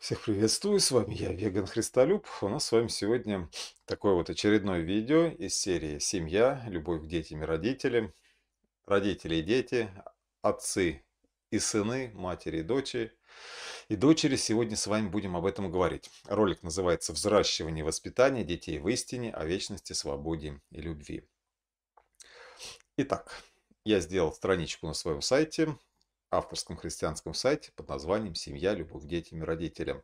Всех приветствую, с вами я, Веган Христолюб. У нас с вами сегодня такое вот очередное видео из серии «Семья. Любовь к детям и родителям». Родители и дети, отцы и сыны, матери и дочери. И дочери сегодня с вами будем об этом говорить. Ролик называется «Взращивание и воспитание детей в истине, о вечности, свободе и любви». Итак, я сделал страничку на своем сайте авторском христианском сайте под названием «Семья, любовь к детям и родителям».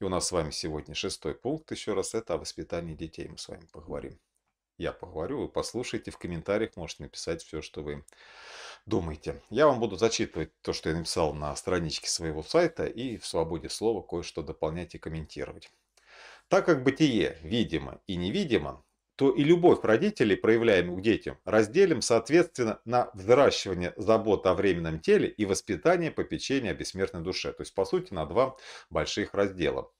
И у нас с вами сегодня шестой пункт, еще раз, это о воспитании детей мы с вами поговорим. Я поговорю, вы послушайте, в комментариях можете написать все, что вы думаете. Я вам буду зачитывать то, что я написал на страничке своего сайта и в свободе слова кое-что дополнять и комментировать. Так как бытие видимо и невидимо, то и любовь родителей, проявляемую к детям, разделим соответственно на взращивание забот о временном теле и воспитание попечения о бессмертной душе. То есть, по сути, на два больших раздела.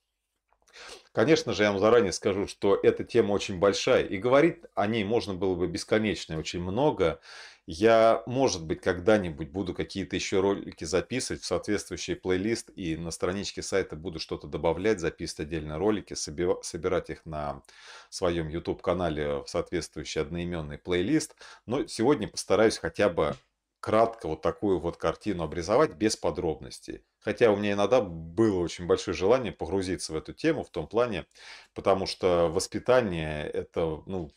Конечно же, я вам заранее скажу, что эта тема очень большая, и говорить о ней можно было бы бесконечно, очень много. Я, может быть, когда-нибудь буду какие-то еще ролики записывать в соответствующий плейлист, и на страничке сайта буду что-то добавлять, записывать отдельно ролики, собирать их на своем YouTube-канале в соответствующий одноименный плейлист. Но сегодня постараюсь хотя бы кратко вот такую вот картину обрисовать без подробностей. Хотя у меня иногда было очень большое желание погрузиться в эту тему в том плане, потому что воспитание это, ну,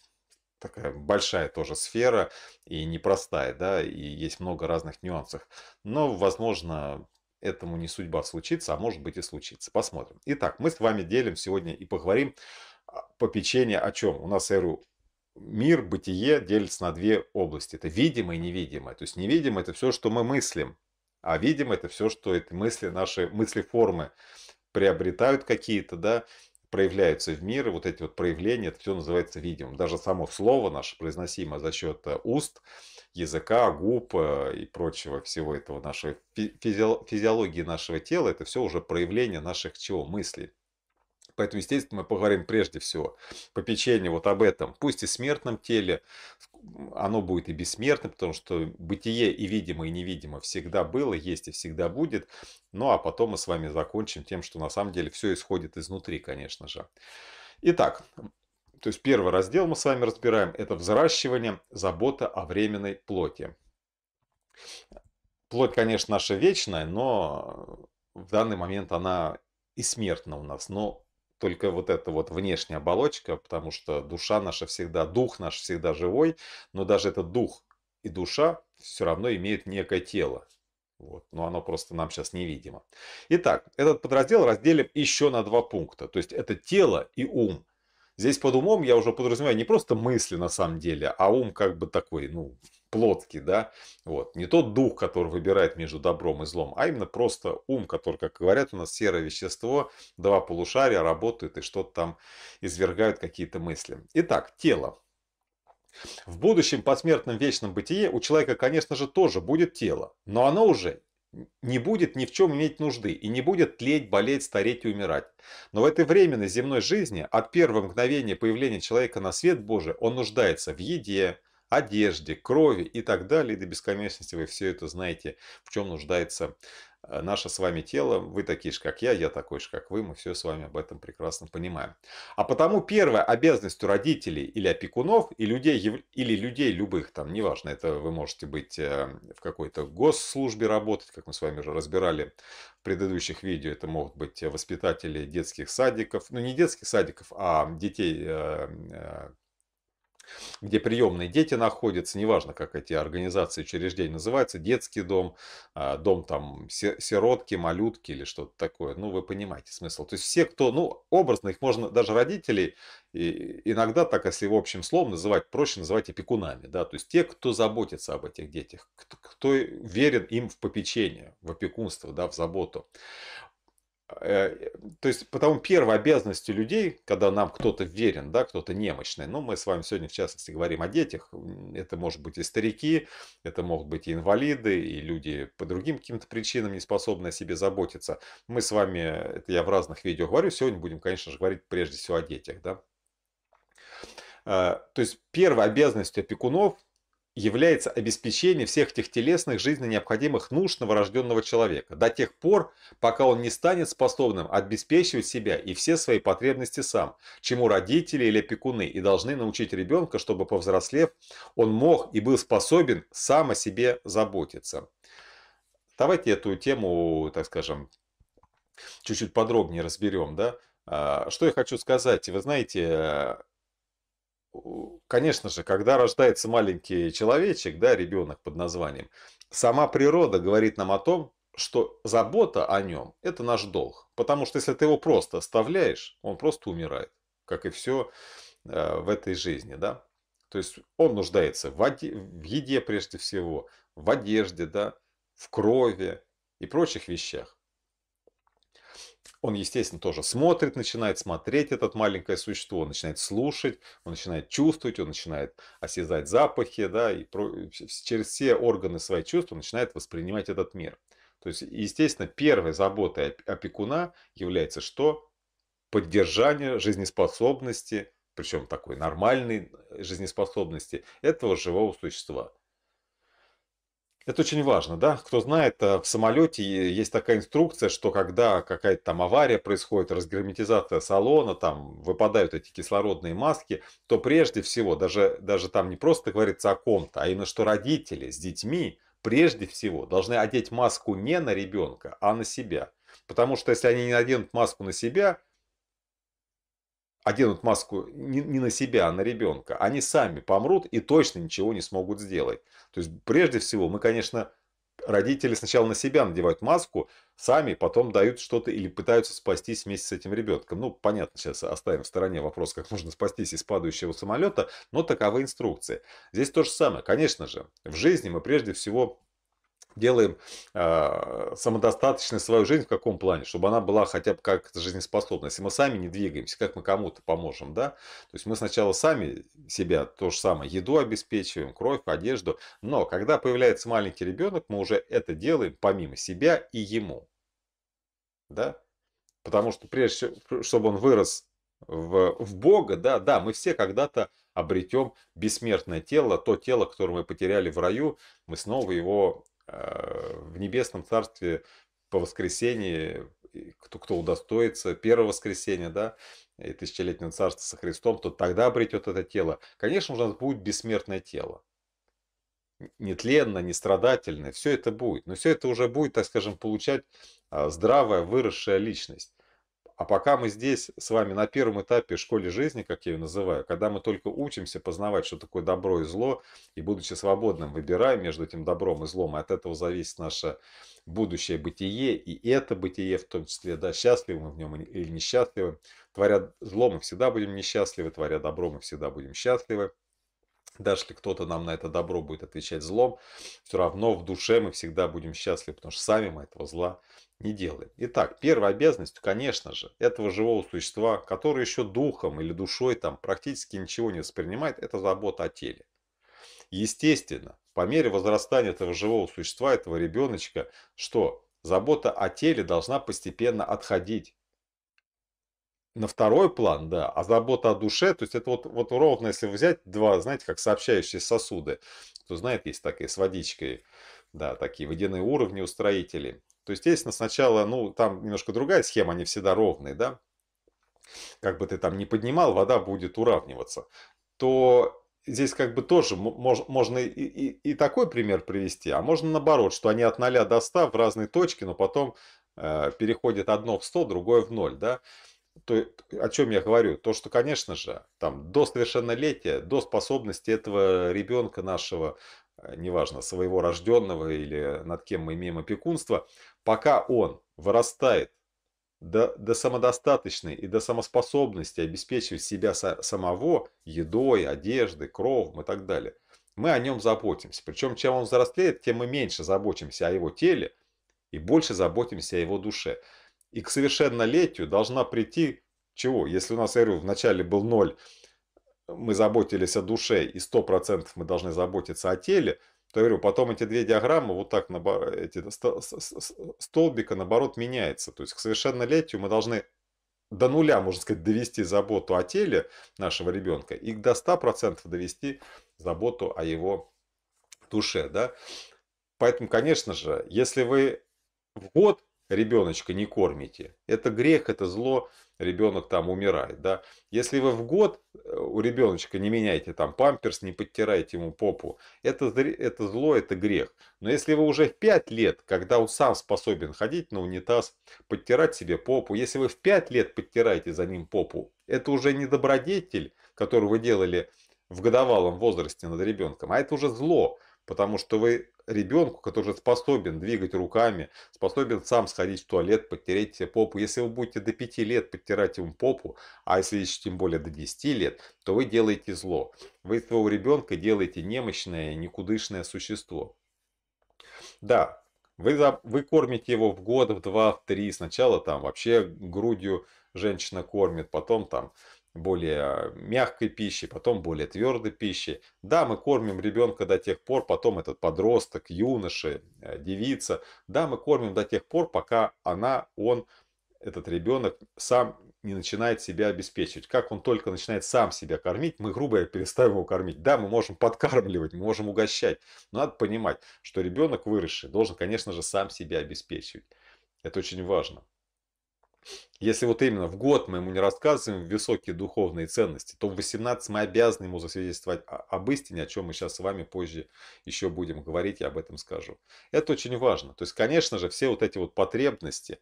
такая большая тоже сфера и непростая, да, и есть много разных нюансов. Но, возможно, этому не судьба случится, а может быть и случится. Посмотрим. Итак, мы с вами делим сегодня и поговорим попечение о чем. У нас, говорю, мир, бытие делится на две области. Это видимое и невидимое. То есть невидимое это все, что мы мыслим, а видимое это все, что это мысли, наши мысли формы приобретают какие-то, да, проявляются в мир, вот эти вот проявления, это все называется видимым. Даже само слово наше, произносимое за счет э, уст, языка, губ э, и прочего всего этого нашей физиологии нашего тела, это все уже проявление наших чего? Мыслей. Поэтому, естественно, мы поговорим прежде всего по печенью вот об этом. Пусть и смертном теле, оно будет и бессмертным, потому что бытие и видимо, и невидимо всегда было, есть и всегда будет. Ну а потом мы с вами закончим тем, что на самом деле все исходит изнутри, конечно же. Итак, то есть первый раздел мы с вами разбираем, это взращивание, забота о временной плоти. Плоть, конечно, наша вечная, но в данный момент она и смертна у нас. Но только вот эта вот внешняя оболочка, потому что душа наша всегда, дух наш всегда живой, но даже этот дух и душа все равно имеют некое тело. Вот. Но оно просто нам сейчас невидимо. Итак, этот подраздел разделим еще на два пункта. То есть это тело и ум. Здесь под умом я уже подразумеваю не просто мысли на самом деле, а ум как бы такой, ну, плотский, да, вот, не тот дух, который выбирает между добром и злом, а именно просто ум, который, как говорят, у нас серое вещество, два полушария работают и что-то там извергают какие-то мысли. Итак, тело. В будущем посмертном вечном бытие у человека, конечно же, тоже будет тело, но оно уже не будет ни в чем иметь нужды и не будет тлеть, болеть, стареть и умирать. Но в этой временной земной жизни от первого мгновения появления человека на свет Божий он нуждается в еде, одежде, крови и так далее. И до бесконечности вы все это знаете, в чем нуждается э, наше с вами тело. Вы такие же, как я, я такой же, как вы. Мы все с вами об этом прекрасно понимаем. А потому первая обязанность у родителей или опекунов, и людей, или людей любых, там, неважно, это вы можете быть э, в какой-то госслужбе работать, как мы с вами уже разбирали в предыдущих видео. Это могут быть воспитатели детских садиков, ну не детских садиков, а детей э, где приемные дети находятся, неважно, как эти организации, учреждения называются, детский дом, а, дом там сиротки, малютки или что-то такое. Ну, вы понимаете смысл. То есть все, кто, ну, образно, их можно, даже родителей, иногда так, если в общем словом называть, проще называть опекунами, да, то есть те, кто заботится об этих детях, кто, верен им в попечение, в опекунство, да, в заботу. Э, то есть, потому первой обязанностью людей, когда нам кто-то верен, да, кто-то немощный, ну, мы с вами сегодня в частности говорим о детях, это может быть и старики, это могут быть и инвалиды, и люди по другим каким-то причинам не способны о себе заботиться. Мы с вами, это я в разных видео говорю, сегодня будем, конечно же, говорить прежде всего о детях, да. Э, то есть, первой обязанностью опекунов является обеспечение всех тех телесных, жизненно необходимых нужд новорожденного человека, до тех пор, пока он не станет способным обеспечивать себя и все свои потребности сам, чему родители или опекуны и должны научить ребенка, чтобы повзрослев, он мог и был способен сам о себе заботиться. Давайте эту тему, так скажем, чуть-чуть подробнее разберем. Да? А, что я хочу сказать? Вы знаете, конечно же, когда рождается маленький человечек, да, ребенок под названием, сама природа говорит нам о том, что забота о нем – это наш долг. Потому что если ты его просто оставляешь, он просто умирает, как и все э, в этой жизни. Да? То есть он нуждается в, воде, в еде прежде всего, в одежде, да, в крови и прочих вещах он, естественно, тоже смотрит, начинает смотреть этот маленькое существо, он начинает слушать, он начинает чувствовать, он начинает осязать запахи, да, и через все органы своих чувств он начинает воспринимать этот мир. То есть, естественно, первой заботой опекуна является что? Поддержание жизнеспособности, причем такой нормальной жизнеспособности этого живого существа. Это очень важно, да? Кто знает, э, в самолете есть такая инструкция, что когда какая-то там авария происходит, разгерметизация салона, там выпадают эти кислородные маски, то прежде всего, даже, даже там не просто говорится о ком-то, а именно что родители с детьми прежде всего должны одеть маску не на ребенка, а на себя. Потому что если они не наденут маску на себя, оденут маску не, не на себя, а на ребенка, они сами помрут и точно ничего не смогут сделать. То есть, прежде всего, мы, конечно, родители сначала на себя надевают маску, сами потом дают что-то или пытаются спастись вместе с этим ребенком. Ну, понятно, сейчас оставим в стороне вопрос, как можно спастись из падающего самолета, но таковы инструкции. Здесь то же самое. Конечно же, в жизни мы прежде всего делаем э, самодостаточной свою жизнь в каком плане, чтобы она была хотя бы как-то жизнеспособна. Если мы сами не двигаемся, как мы кому-то поможем, да? То есть мы сначала сами себя то же самое, еду обеспечиваем, кровь, одежду, но когда появляется маленький ребенок, мы уже это делаем помимо себя и ему, да? Потому что прежде, чтобы он вырос в, в Бога, да, да, мы все когда-то обретем бессмертное тело, то тело, которое мы потеряли в раю, мы снова его в небесном царстве по воскресенье, кто, кто удостоится первого воскресенья, да, и тысячелетнего царства со Христом, то тогда обретет это тело. Конечно, у нас будет бессмертное тело. Нетленно, нестрадательное, все это будет. Но все это уже будет, так скажем, получать а, здравая, выросшая личность. А пока мы здесь с вами на первом этапе школе жизни, как я ее называю, когда мы только учимся познавать, что такое добро и зло, и будучи свободным, выбираем между этим добром и злом, и от этого зависит наше будущее бытие, и это бытие в том числе, да, счастливы мы в нем или несчастливы. Творя зло, мы всегда будем несчастливы, творя добро, мы всегда будем счастливы. Даже если кто-то нам на это добро будет отвечать злом, все равно в душе мы всегда будем счастливы, потому что сами мы этого зла не делаем. Итак, первая обязанность, конечно же, этого живого существа, который еще духом или душой там практически ничего не воспринимает, это забота о теле. Естественно, по мере возрастания этого живого существа, этого ребеночка, что забота о теле должна постепенно отходить на второй план, да, а забота о душе, то есть это вот, вот ровно, если взять два, знаете, как сообщающие сосуды, кто знает, есть такие с водичкой, да, такие водяные уровни у строителей. То, естественно, сначала, ну, там немножко другая схема, они всегда ровные, да. Как бы ты там не поднимал, вода будет уравниваться. То здесь как бы тоже мож, можно и, и, и такой пример привести, а можно наоборот, что они от 0 до 100 в разные точки, но потом э, переходит одно в 100, другое в 0, да. То, о чем я говорю? То, что, конечно же, там, до совершеннолетия, до способности этого ребенка нашего, э, неважно, своего рожденного или над кем мы имеем опекунство, пока он вырастает до, до самодостаточной и до самоспособности обеспечивать себя со, самого едой, одеждой, кровом и так далее, мы о нем заботимся. Причем, чем он взрослеет, тем мы меньше заботимся о его теле и больше заботимся о его душе. И к совершеннолетию должна прийти чего? Если у нас, я говорю, вначале был ноль, мы заботились о душе и 100% мы должны заботиться о теле, то я говорю, потом эти две диаграммы, вот так, эти столбика, наоборот, меняется. То есть к совершеннолетию мы должны до нуля, можно сказать, довести заботу о теле нашего ребенка и до 100% довести заботу о его душе, да. Поэтому, конечно же, если вы в год ребеночка не кормите, это грех, это зло, ребенок там умирает, да. Если вы в год э, у ребеночка не меняете там памперс, не подтираете ему попу, это, это зло, это грех. Но если вы уже в 5 лет, когда он сам способен ходить на унитаз, подтирать себе попу, если вы в 5 лет подтираете за ним попу, это уже не добродетель, который вы делали в годовалом возрасте над ребенком, а это уже зло, потому что вы ребенку, который способен двигать руками, способен сам сходить в туалет, подтереть себе попу. Если вы будете до 5 лет подтирать ему попу, а если еще тем более до 10 лет, то вы делаете зло. Вы своего ребенка делаете немощное, никудышное существо. Да, вы, вы кормите его в год, в два, в три. Сначала там вообще грудью женщина кормит, потом там более мягкой пищи, потом более твердой пищи. Да, мы кормим ребенка до тех пор, потом этот подросток, юноша, э, девица. Да, мы кормим до тех пор, пока она, он, этот ребенок сам не начинает себя обеспечивать. Как он только начинает сам себя кормить, мы грубо перестаем его кормить. Да, мы можем подкармливать, мы можем угощать. Но надо понимать, что ребенок выросший должен, конечно же, сам себя обеспечивать. Это очень важно. Если вот именно в год мы ему не рассказываем высокие духовные ценности, то в 18 мы обязаны ему засвидетельствовать об истине, о чем мы сейчас с вами позже еще будем говорить, я об этом скажу. Это очень важно. То есть, конечно же, все вот эти вот потребности,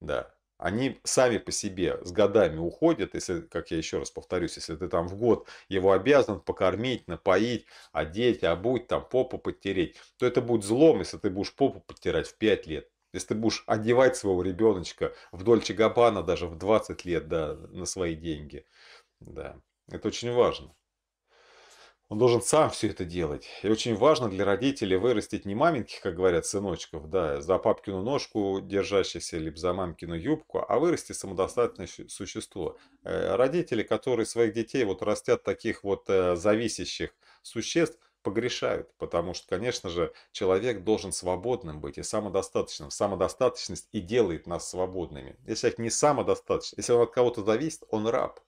да, они сами по себе с годами уходят, если, как я еще раз повторюсь, если ты там в год его обязан покормить, напоить, одеть, обуть, там попу подтереть, то это будет злом, если ты будешь попу подтирать в 5 лет. Если ты будешь одевать своего ребеночка в Дольче Габбана даже в 20 лет, да, на свои деньги. Да, это очень важно. Он должен сам все это делать. И очень важно для родителей вырастить не маменьких, как говорят, сыночков, да, за папкину ножку держащихся, либо за мамкину юбку, а вырасти самодостаточное существо. Э, родители, которые своих детей вот растят таких вот э, зависящих существ, погрешают, потому что, конечно же, человек должен свободным быть и самодостаточным. Самодостаточность и делает нас свободными. Если человек не самодостаточный, если он от кого-то зависит, он раб.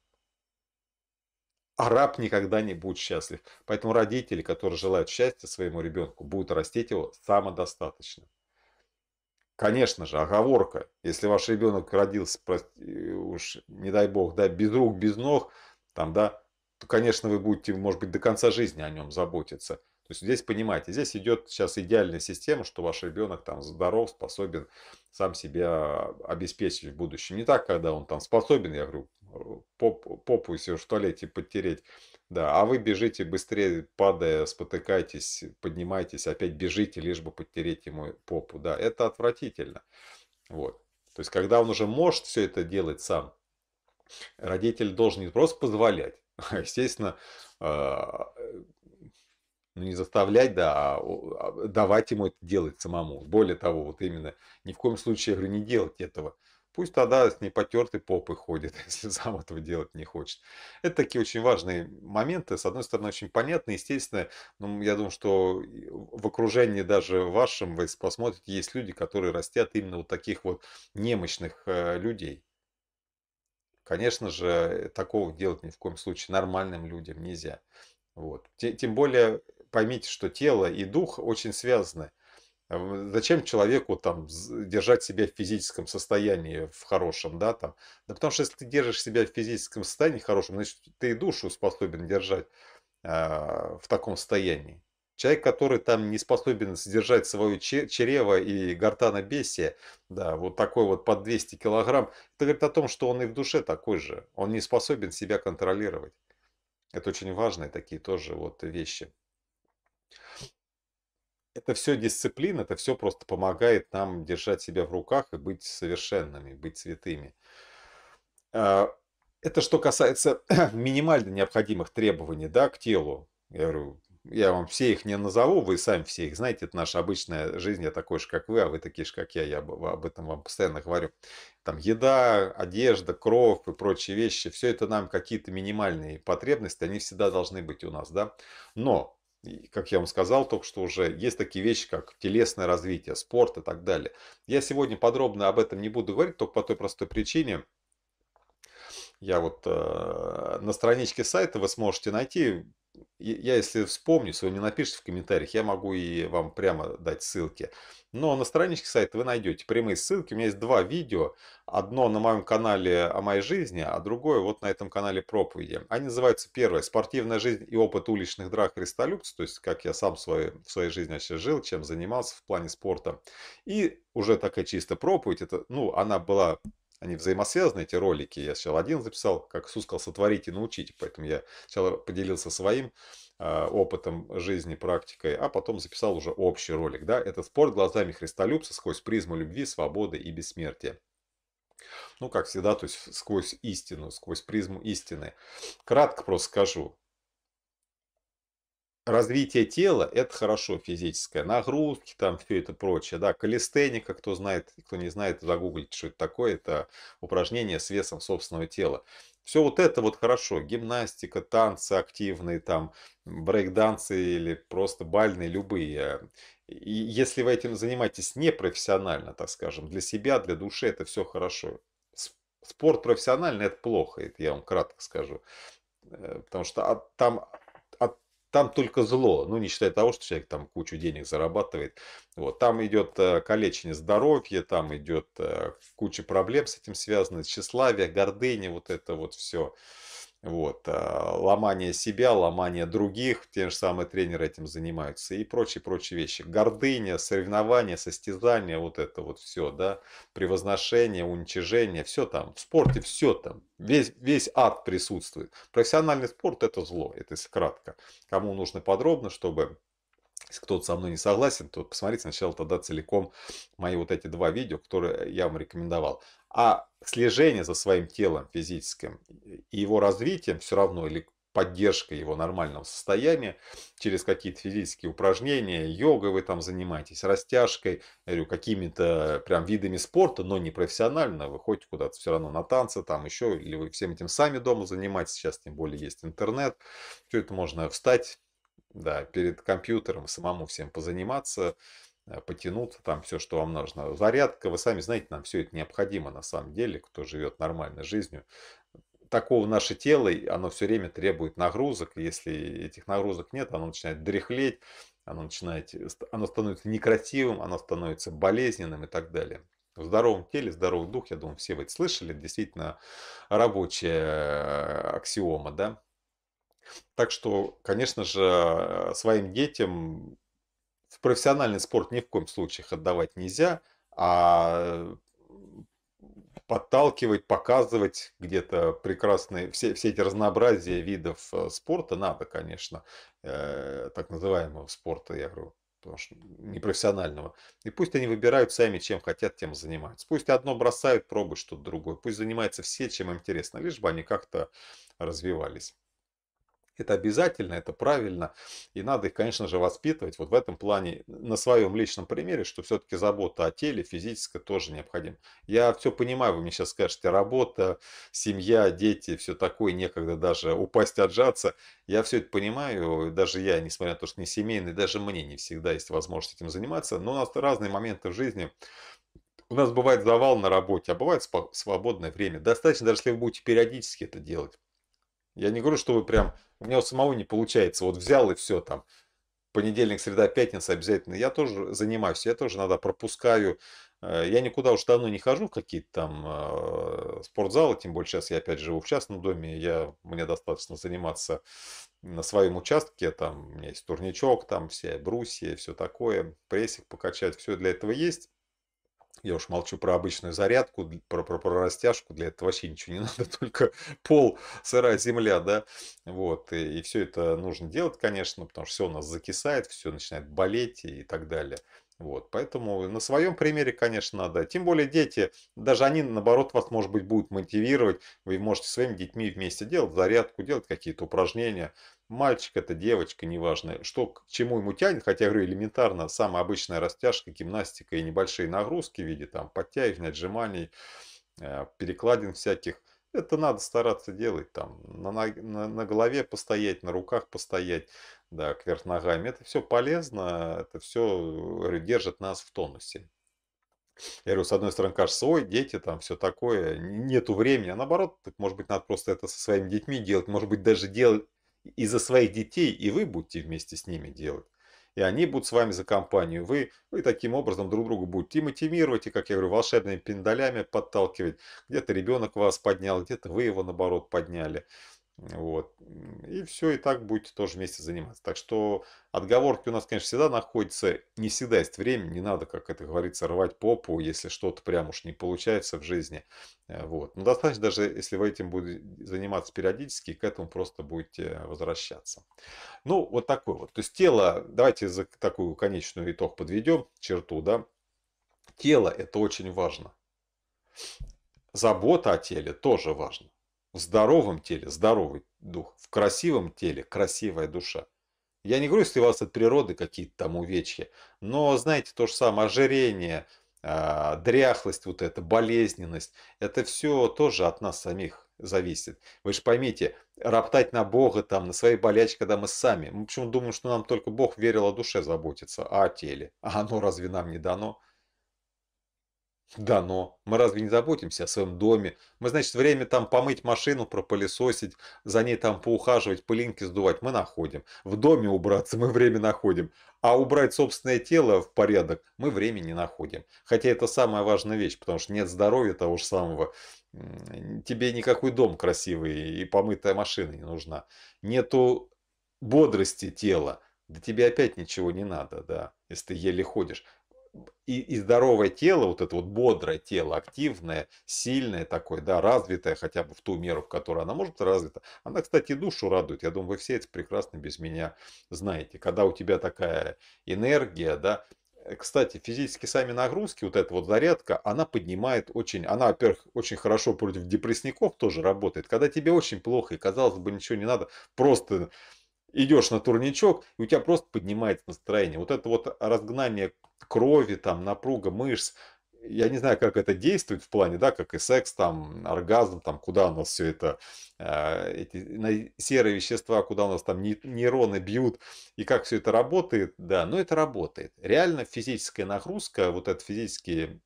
А раб никогда не будет счастлив. Поэтому родители, которые желают счастья своему ребенку, будут растить его самодостаточным. Конечно же, оговорка. Если ваш ребенок родился, уж не дай бог, да, без рук, без ног, там, да, то, конечно, вы будете, может быть, до конца жизни о нем заботиться. То есть здесь, понимаете, здесь идет сейчас идеальная система, что ваш ребенок там здоров, способен сам себя обеспечить в будущем. Не так, когда он там способен, я говорю, поп, попу если в туалете подтереть, да, а вы бежите быстрее, падая, спотыкаетесь, поднимаетесь, опять бежите, лишь бы подтереть ему попу, да, это отвратительно. Вот. То есть, когда он уже может все это делать сам, родитель должен не просто позволять, естественно, а, ну, не заставлять, да, а, а давать ему это делать самому. Более того, вот именно, ни в коем случае, я говорю, не делать этого. Пусть тогда с непотертой попой ходит, если сам этого делать не хочет. Это такие очень важные моменты. С одной стороны, очень понятны, естественно. Но я думаю, что в окружении даже вашем, вы посмотрите, есть люди, которые растят именно вот таких вот немощных э, людей. Конечно же, такого делать ни в коем случае нормальным людям нельзя. Вот. Тем более, поймите, что тело и дух очень связаны. А зачем человеку там держать себя в физическом состоянии в хорошем, да, там? Да потому что если ты держишь себя в физическом состоянии хорошем, значит ты и душу способен держать э, в таком состоянии. Человек, который там не способен сдержать свое чрево и гортанобесие, да, вот такой вот под 200 килограмм, это говорит о том, что он и в душе такой же. Он не способен себя контролировать. Это очень важные такие тоже вот вещи. Это все дисциплина, это все просто помогает нам держать себя в руках и быть совершенными, быть святыми. А, это что касается минимально необходимых требований да, к телу. Я говорю, я вам все их не назову, вы сами все их знаете, это наша обычная жизнь, я такой же, как вы, а вы такие же, как я, я об этом вам постоянно говорю. Там еда, одежда, кровь и прочие вещи, все это нам какие-то минимальные потребности, они всегда должны быть у нас, да. Но, как я вам сказал только что уже, есть такие вещи, как телесное развитие, спорт и так далее. Я сегодня подробно об этом не буду говорить, только по той простой причине, я вот э, на страничке сайта вы сможете найти я если вспомню, если вы мне напишите в комментариях, я могу и вам прямо дать ссылки. Но на страничке сайта вы найдете прямые ссылки. У меня есть два видео. Одно на моем канале о моей жизни, а другое вот на этом канале проповеди. Они называются первое «Спортивная жизнь и опыт уличных драк христолюбцев». То есть, как я сам в своей, в своей жизни вообще жил, чем занимался в плане спорта. И уже такая чистая проповедь. Это, ну, она была они взаимосвязаны, эти ролики. Я сначала один записал, как Иисус сказал, сотворите, научите. Поэтому я сначала поделился своим э, опытом жизни, практикой, а потом записал уже общий ролик. Да? Это спорт глазами христолюбца сквозь призму любви, свободы и бессмертия. Ну, как всегда, то есть сквозь истину, сквозь призму истины. Кратко просто скажу развитие тела – это хорошо физическое. Нагрузки, там все это прочее. Да, калистеника, кто знает, кто не знает, загуглите, что это такое. Это упражнение с весом собственного тела. Все вот это вот хорошо. Гимнастика, танцы активные, там, брейкдансы или просто бальные, любые. И если вы этим занимаетесь непрофессионально, так скажем, для себя, для души, это все хорошо. Спорт профессиональный – это плохо, это я вам кратко скажу. Э, потому что там там только зло, ну не считая того, что человек там кучу денег зарабатывает. Вот, там идет э, калечение здоровья, там идет э, куча проблем с этим связано, тщеславие, гордыня, вот это вот все. Вот, а, ломание себя, ломание других, те же самые тренеры этим занимаются и прочие-прочие вещи. Гордыня, соревнования, состязания, вот это вот все, да, превозношение, уничижение, все там, в спорте все там, весь, весь ад присутствует. Профессиональный спорт это зло, это если кратко. Кому нужно подробно, чтобы если кто-то со мной не согласен, то посмотрите сначала тогда целиком мои вот эти два видео, которые я вам рекомендовал. А слежение за своим телом физическим и его развитием все равно, или поддержка его нормального состояния через какие-то физические упражнения, йогой вы там занимаетесь, растяжкой, говорю, какими-то прям видами спорта, но не профессионально, вы ходите куда-то все равно на танцы, там еще, или вы всем этим сами дома занимаетесь, сейчас тем более есть интернет, все это можно встать, да, перед компьютером самому всем позаниматься, потянуться, там все, что вам нужно. Зарядка, вы сами знаете, нам все это необходимо на самом деле, кто живет нормальной жизнью. Такого наше тело, оно все время требует нагрузок. Если этих нагрузок нет, оно начинает дряхлеть, оно, начинает, оно становится некрасивым, оно становится болезненным и так далее. В здоровом теле, здоровый дух, я думаю, все вы это слышали, действительно рабочая аксиома, да. Так что, конечно же, своим детям в профессиональный спорт ни в коем случае их отдавать нельзя, а подталкивать, показывать где-то прекрасные, все, все эти разнообразия видов э, спорта надо, конечно, э, так называемого спорта, я говорю, потому что непрофессионального. И пусть они выбирают сами, чем хотят, тем занимаются. Пусть одно бросают, пробуют что-то другое. Пусть занимаются все, чем интересно, лишь бы они как-то развивались. Это обязательно, это правильно. И надо их, конечно же, воспитывать вот в этом плане на своем личном примере, что все-таки забота о теле физическая тоже необходима. Я все понимаю, вы мне сейчас скажете, работа, семья, дети, все такое, некогда даже упасть, отжаться. Я все это понимаю, даже я, несмотря на то, что не семейный, даже мне не всегда есть возможность этим заниматься. Но у нас разные моменты в жизни. У нас бывает завал на работе, а бывает свободное время. Достаточно, даже если вы будете периодически это делать. Я не говорю, что вы прям... У меня у самого не получается. Вот взял и все там. Понедельник, среда, пятница обязательно. Я тоже занимаюсь. Я тоже иногда пропускаю. Э, я никуда уж давно не хожу в какие-то там э, спортзалы. Тем более сейчас я опять живу в частном доме. Я, мне достаточно заниматься на своем участке. Там у меня есть турничок, там все брусья, все такое. Прессик покачать. Все для этого есть. Я уж молчу про обычную зарядку, про, про, про растяжку, для этого вообще ничего не надо, только пол, сырая земля, да, вот, и, и все это нужно делать, конечно, потому что все у нас закисает, все начинает болеть и так далее. Вот, поэтому на своем примере, конечно, надо. Тем более дети, даже они, наоборот, вас, может быть, будут мотивировать. Вы можете своими детьми вместе делать зарядку, делать какие-то упражнения. Мальчик это, девочка, неважно, что к чему ему тянет. Хотя, говорю, элементарно, самая обычная растяжка, гимнастика и небольшие нагрузки в виде там подтягиваний, отжиманий, э, перекладин всяких. Это надо стараться делать там. На, на, на голове постоять, на руках постоять да, кверх ногами. Это все полезно, это все держит нас в тонусе. Я говорю, с одной стороны, кажется, ой, дети, там все такое, нету времени. А наоборот, так, может быть, надо просто это со своими детьми делать. Может быть, даже делать и за своих детей, и вы будете вместе с ними делать. И они будут с вами за компанию. Вы, вы таким образом друг друга будете и мотивировать, и, как я говорю, волшебными пиндалями подталкивать. Где-то ребенок вас поднял, где-то вы его, наоборот, подняли. Вот. И все, и так будете тоже вместе заниматься. Так что отговорки у нас, конечно, всегда находятся. Не всегда есть время, не надо, как это говорится, рвать попу, если что-то прям уж не получается в жизни. Э, вот. Но достаточно даже, если вы этим будете заниматься периодически, к этому просто будете возвращаться. Ну, вот такой вот. То есть тело, давайте за такую конечную итог подведем, черту, да. Тело – это очень важно. Забота о теле тоже важно. В здоровом теле здоровый дух, в красивом теле красивая душа. Я не говорю, если у вас от природы какие-то там увечья, но, знаете, то же самое ожирение, а, дряхлость вот эта, болезненность, это все тоже от нас самих зависит. Вы же поймите, роптать на Бога, там, на свои болячки, когда мы сами. Мы почему думаем, что нам только Бог верил о душе заботиться, а о теле. А оно разве нам не дано? Дано. Мы разве не заботимся о своем доме? Мы, значит, время там помыть машину, пропылесосить, за ней там поухаживать, пылинки сдувать мы находим. В доме убраться мы время находим. А убрать собственное тело в порядок мы времени не находим. Хотя это самая важная вещь, потому что нет здоровья того же самого. Тебе никакой дом красивый и помытая машина не нужна. Нету бодрости тела. Да тебе опять ничего не надо, да, если ты еле ходишь и, и здоровое тело, вот это вот бодрое тело, активное, сильное такое, да, развитое хотя бы в ту меру, в которой она может быть развита. Она, кстати, душу радует. Я думаю, вы все это прекрасно без меня знаете. Когда у тебя такая энергия, да, кстати, физически сами нагрузки, вот эта вот зарядка, она поднимает очень, она, во-первых, очень хорошо против депрессников тоже работает. Когда тебе очень плохо и, казалось бы, ничего не надо, просто идешь на турничок, и у тебя просто поднимается настроение. Вот это вот разгнание крови, там, напруга мышц, я не знаю, как это действует в плане, да, как и секс, там, оргазм, там, куда у нас все это, э, эти серые вещества, куда у нас там нейроны бьют, и как все это работает, да, но это работает. Реально физическая нагрузка, вот это физические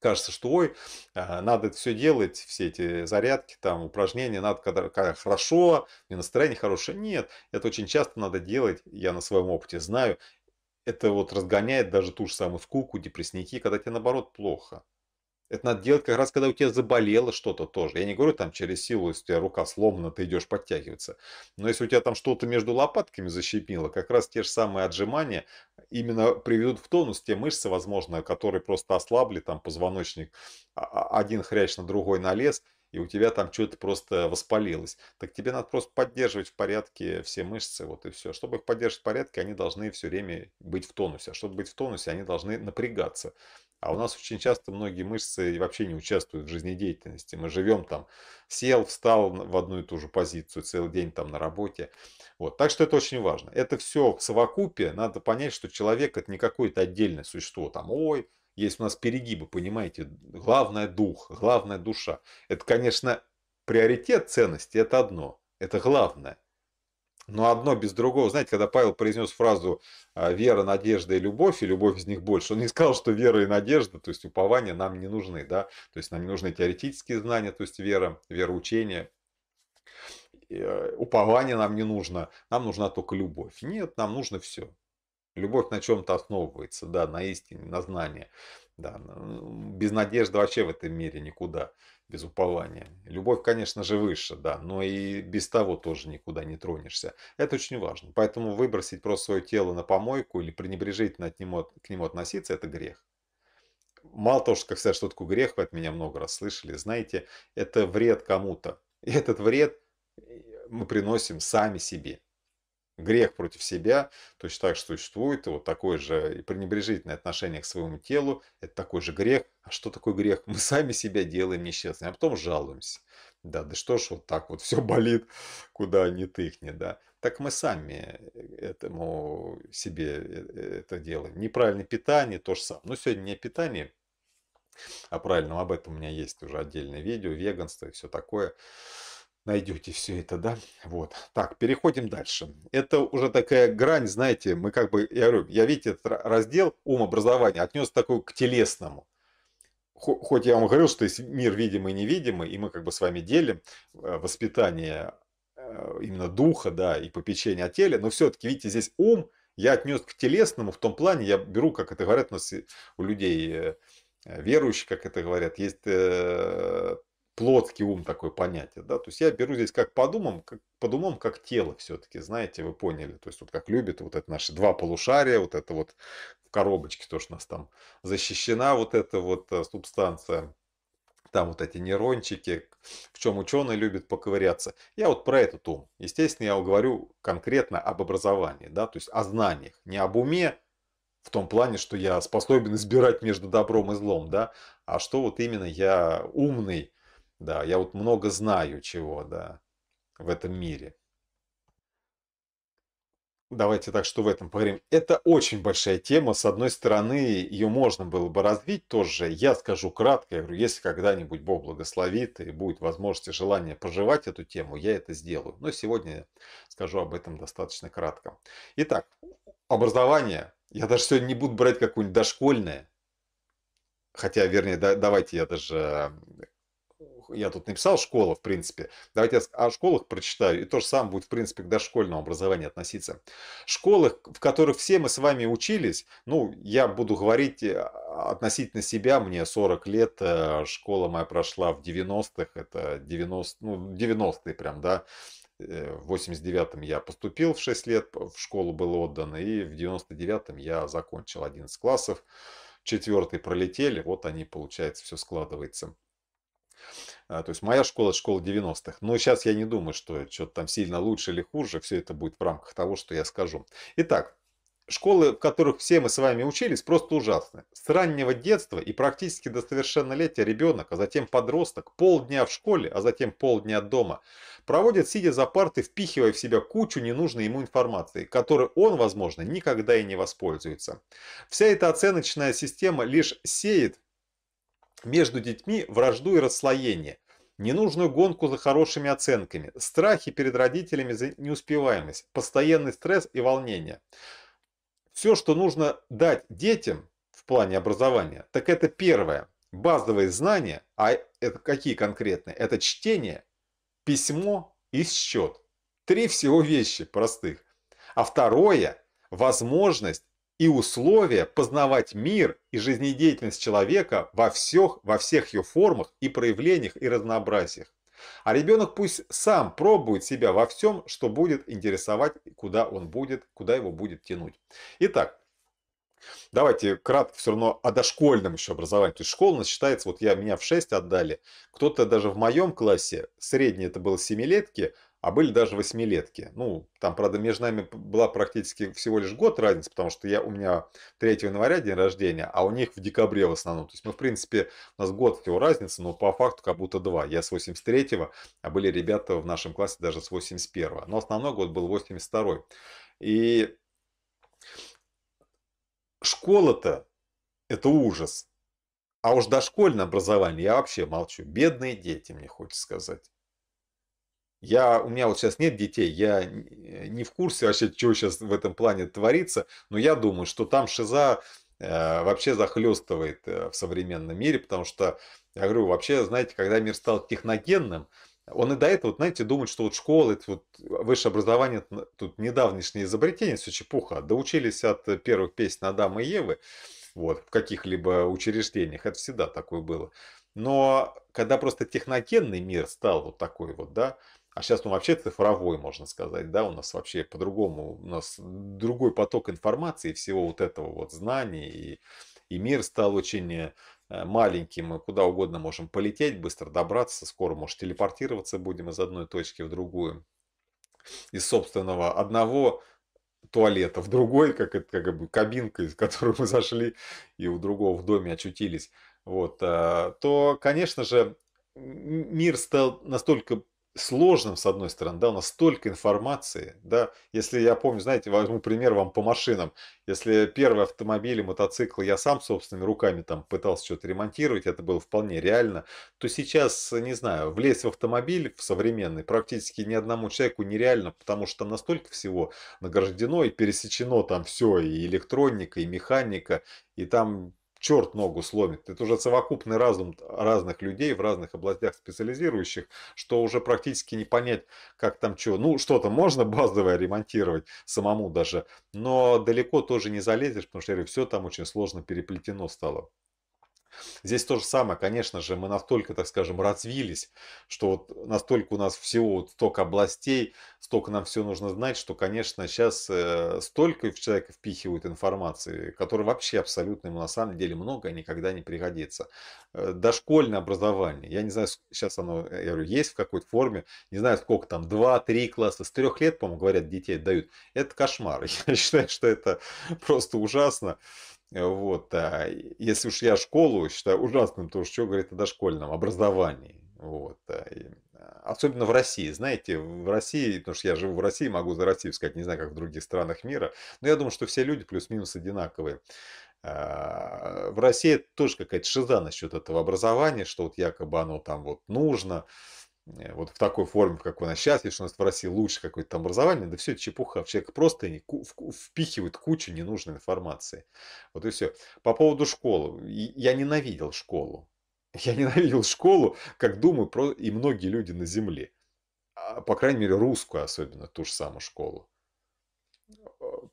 кажется, что ой, а, надо это все делать, все эти зарядки, там, упражнения, надо, когда, когда хорошо, и настроение хорошее. Нет, это очень часто надо делать, я на своем опыте знаю. Это вот разгоняет даже ту же самую скуку, депрессники, когда тебе наоборот плохо. Это надо делать как раз, когда у тебя заболело что-то тоже. Я не говорю там через силу, если у тебя рука сломана, ты идешь подтягиваться. Но если у тебя там что-то между лопатками защипнило, как раз те же самые отжимания именно приведут в тонус те мышцы, возможно, которые просто ослабли, там позвоночник, а, а, один хрящ на другой налез, и у тебя там что-то просто воспалилось. Так тебе надо просто поддерживать в порядке все мышцы, вот и все. Чтобы их поддерживать в порядке, они должны все время быть в тонусе. А чтобы быть в тонусе, они должны напрягаться. А у нас очень часто многие мышцы вообще не участвуют в жизнедеятельности. Мы живем там, сел, встал в одну и ту же позицию целый день там на работе. Вот. Так что это очень важно. Это все в совокупе. Надо понять, что человек это не какое-то отдельное существо. Там, ой, есть у нас перегибы, понимаете. Главное дух, главная душа. Это, конечно, приоритет ценности, это одно. Это главное. Но одно без другого. Знаете, когда Павел произнес фразу а, «вера, надежда и любовь», и любовь из них больше, он не сказал, что вера и надежда, то есть упование нам не нужны, да, то есть нам не нужны теоретические знания, то есть вера, вероучение, э, упование нам не нужно, нам нужна только любовь. Нет, нам нужно все. Любовь на чем-то основывается, да, на истине, на знании. Да, без надежды вообще в этом мире никуда без упования. Любовь, конечно же, выше, да, но и без того тоже никуда не тронешься. Это очень важно. Поэтому выбросить просто свое тело на помойку или пренебрежительно от него, к нему относиться – это грех. Мало того, что, как сказать, что такое грех, вы от меня много раз слышали, знаете, это вред кому-то. И этот вред мы приносим сами себе грех против себя, точно так же существует вот такое же пренебрежительное отношение к своему телу, это такой же грех. А что такое грех? Мы сами себя делаем несчастными, а потом жалуемся. Да, да что ж вот так вот все болит, куда ни тыкни, да. Так мы сами этому себе э, это делаем. Неправильное питание, то же самое. Но сегодня не питание, а правильно, об этом у меня есть уже отдельное видео, веганство и все такое найдете все это, да? Вот. Так, переходим дальше. Это уже такая грань, знаете, мы как бы, я говорю, я видите, этот раздел ум образования отнес такой к телесному. Хоть я вам говорил, что есть мир видимый и невидимый, и мы как бы с вами делим э, воспитание э, именно духа, да, и попечения о теле, но все-таки, видите, здесь ум я отнес к телесному в том плане, я беру, как это говорят у нас у людей э, верующих, как это говорят, есть плотский ум такое понятие, да, то есть я беру здесь как под умом, как, под умом как тело все-таки, знаете, вы поняли, то есть вот как любят вот это наши два полушария, вот это вот в коробочке, то, что у нас там защищена вот эта вот э, субстанция, там вот эти нейрончики, в чем ученые любят поковыряться. Я вот про этот ум. Естественно, я говорю конкретно об образовании, да, то есть о знаниях, не об уме, в том плане, что я способен избирать между добром и злом, да, а что вот именно я умный, да, я вот много знаю чего, да, в этом мире. Давайте так, что в этом поговорим. Это очень большая тема. С одной стороны, ее можно было бы развить тоже. Я скажу кратко, я говорю, если когда-нибудь Бог благословит и будет возможность и желание проживать эту тему, я это сделаю. Но сегодня скажу об этом достаточно кратко. Итак, образование. Я даже сегодня не буду брать какое-нибудь дошкольное. Хотя, вернее, да, давайте я даже я тут написал школа, в принципе. Давайте я о школах прочитаю, и то же самое будет, в принципе, к дошкольному образованию относиться. Школы, в которых все мы с вами учились, ну, я буду говорить э, относительно себя, мне 40 лет, э, школа моя прошла в 90-х, это 90, ну, 90-е прям, да, э, в 89-м я поступил в 6 лет, в школу был отдан, и в 99-м я закончил 11 классов, четвертый пролетели, вот они, получается, все складывается. А, то есть моя школа – школа 90-х. Но сейчас я не думаю, что что-то там сильно лучше или хуже. Все это будет в рамках того, что я скажу. Итак, школы, в которых все мы с вами учились, просто ужасны. С раннего детства и практически до совершеннолетия ребенок, а затем подросток, полдня в школе, а затем полдня дома, проводит, сидя за партой, впихивая в себя кучу ненужной ему информации, которой он, возможно, никогда и не воспользуется. Вся эта оценочная система лишь сеет между детьми вражду и расслоение, ненужную гонку за хорошими оценками, страхи перед родителями за неуспеваемость, постоянный стресс и волнение. Все, что нужно дать детям в плане образования, так это первое, базовые знания, а это какие конкретные? Это чтение, письмо и счет. Три всего вещи простых. А второе, возможность и условия познавать мир и жизнедеятельность человека во всех, во всех ее формах и проявлениях и разнообразиях. А ребенок пусть сам пробует себя во всем, что будет интересовать, куда он будет, куда его будет тянуть. Итак, Давайте кратко все равно о дошкольном еще образовании. То есть школа у нас считается, вот я, меня в 6 отдали, кто-то даже в моем классе, средний это было семилетки, а были даже восьмилетки. Ну, там, правда, между нами была практически всего лишь год разница, потому что я, у меня 3 января день рождения, а у них в декабре в основном. То есть мы, в принципе, у нас год всего разница, но по факту как будто два. Я с 83-го, а были ребята в нашем классе даже с 81-го. Но основной год был 82-й. И школа-то это ужас. А уж дошкольное образование я вообще молчу. Бедные дети, мне хочется сказать. Я, у меня вот сейчас нет детей, я не в курсе вообще, что сейчас в этом плане творится, но я думаю, что там шиза э, вообще захлестывает э, в современном мире, потому что, я говорю, вообще, знаете, когда мир стал техногенным, он и до этого, знаете, думает, что вот школы, это вот высшее образование, тут недавнешнее изобретение, все чепуха, доучились от первых песен Адама и Евы, вот, в каких-либо учреждениях, это всегда такое было. Но когда просто техногенный мир стал вот такой вот, да, а сейчас он вообще цифровой, можно сказать, да, у нас вообще по-другому, у нас другой поток информации, всего вот этого вот знаний, и, и мир стал очень э, маленьким, мы куда угодно можем полететь, быстро добраться, скоро, может, телепортироваться будем из одной точки в другую, из собственного одного туалета в другой, как это как бы кабинка, из которой мы зашли и у другого в доме очутились, вот, э, то, конечно же, мир стал настолько сложным, с одной стороны, да, у нас столько информации, да, если я помню, знаете, возьму пример вам по машинам, если первый автомобиль, мотоцикл я сам собственными руками там пытался что-то ремонтировать, это было вполне реально, то сейчас, не знаю, влезть в автомобиль в современный практически ни одному человеку нереально, потому что настолько всего награждено и пересечено там все, и электроника, и механика, и там черт ногу сломит. Это уже совокупный разум разных людей в разных областях специализирующих, что уже практически не понять, как там что. Ну, что-то можно базовое ремонтировать самому даже, но далеко тоже не залезешь, потому что все там очень сложно переплетено стало. Здесь то же самое, конечно же, мы настолько, так скажем, развились, что вот настолько у нас всего вот столько областей, столько нам все нужно знать, что, конечно, сейчас э, столько в человека впихивают информации, которой вообще абсолютно ему на самом деле много никогда не пригодится. Э, дошкольное образование, я не знаю, сейчас оно, я говорю, есть в какой-то форме, не знаю, сколько там, 2-3 класса, с трех лет, по-моему, говорят, детей дают. Это кошмар. Я считаю, что это просто ужасно. Вот, а если уж я школу считаю ужасным, то что говорит о дошкольном образовании. Вот, а, особенно в России. Знаете, в России, потому что я живу в России, могу за Россию сказать, не знаю, как в других странах мира, но я думаю, что все люди плюс-минус одинаковые. А, в России тоже какая-то шиза насчет этого образования, что вот якобы оно там вот нужно, Э, вот в такой форме, в какой она сейчас, если у нас в России лучше какое-то там образование, да все это чепуха. Человек просто впихивает кучу ненужной информации. Вот и все. По поводу школы. Я ненавидел школу. Я ненавидел школу, как думаю, и многие люди на Земле. А, по крайней мере, русскую особенно, ту же самую школу.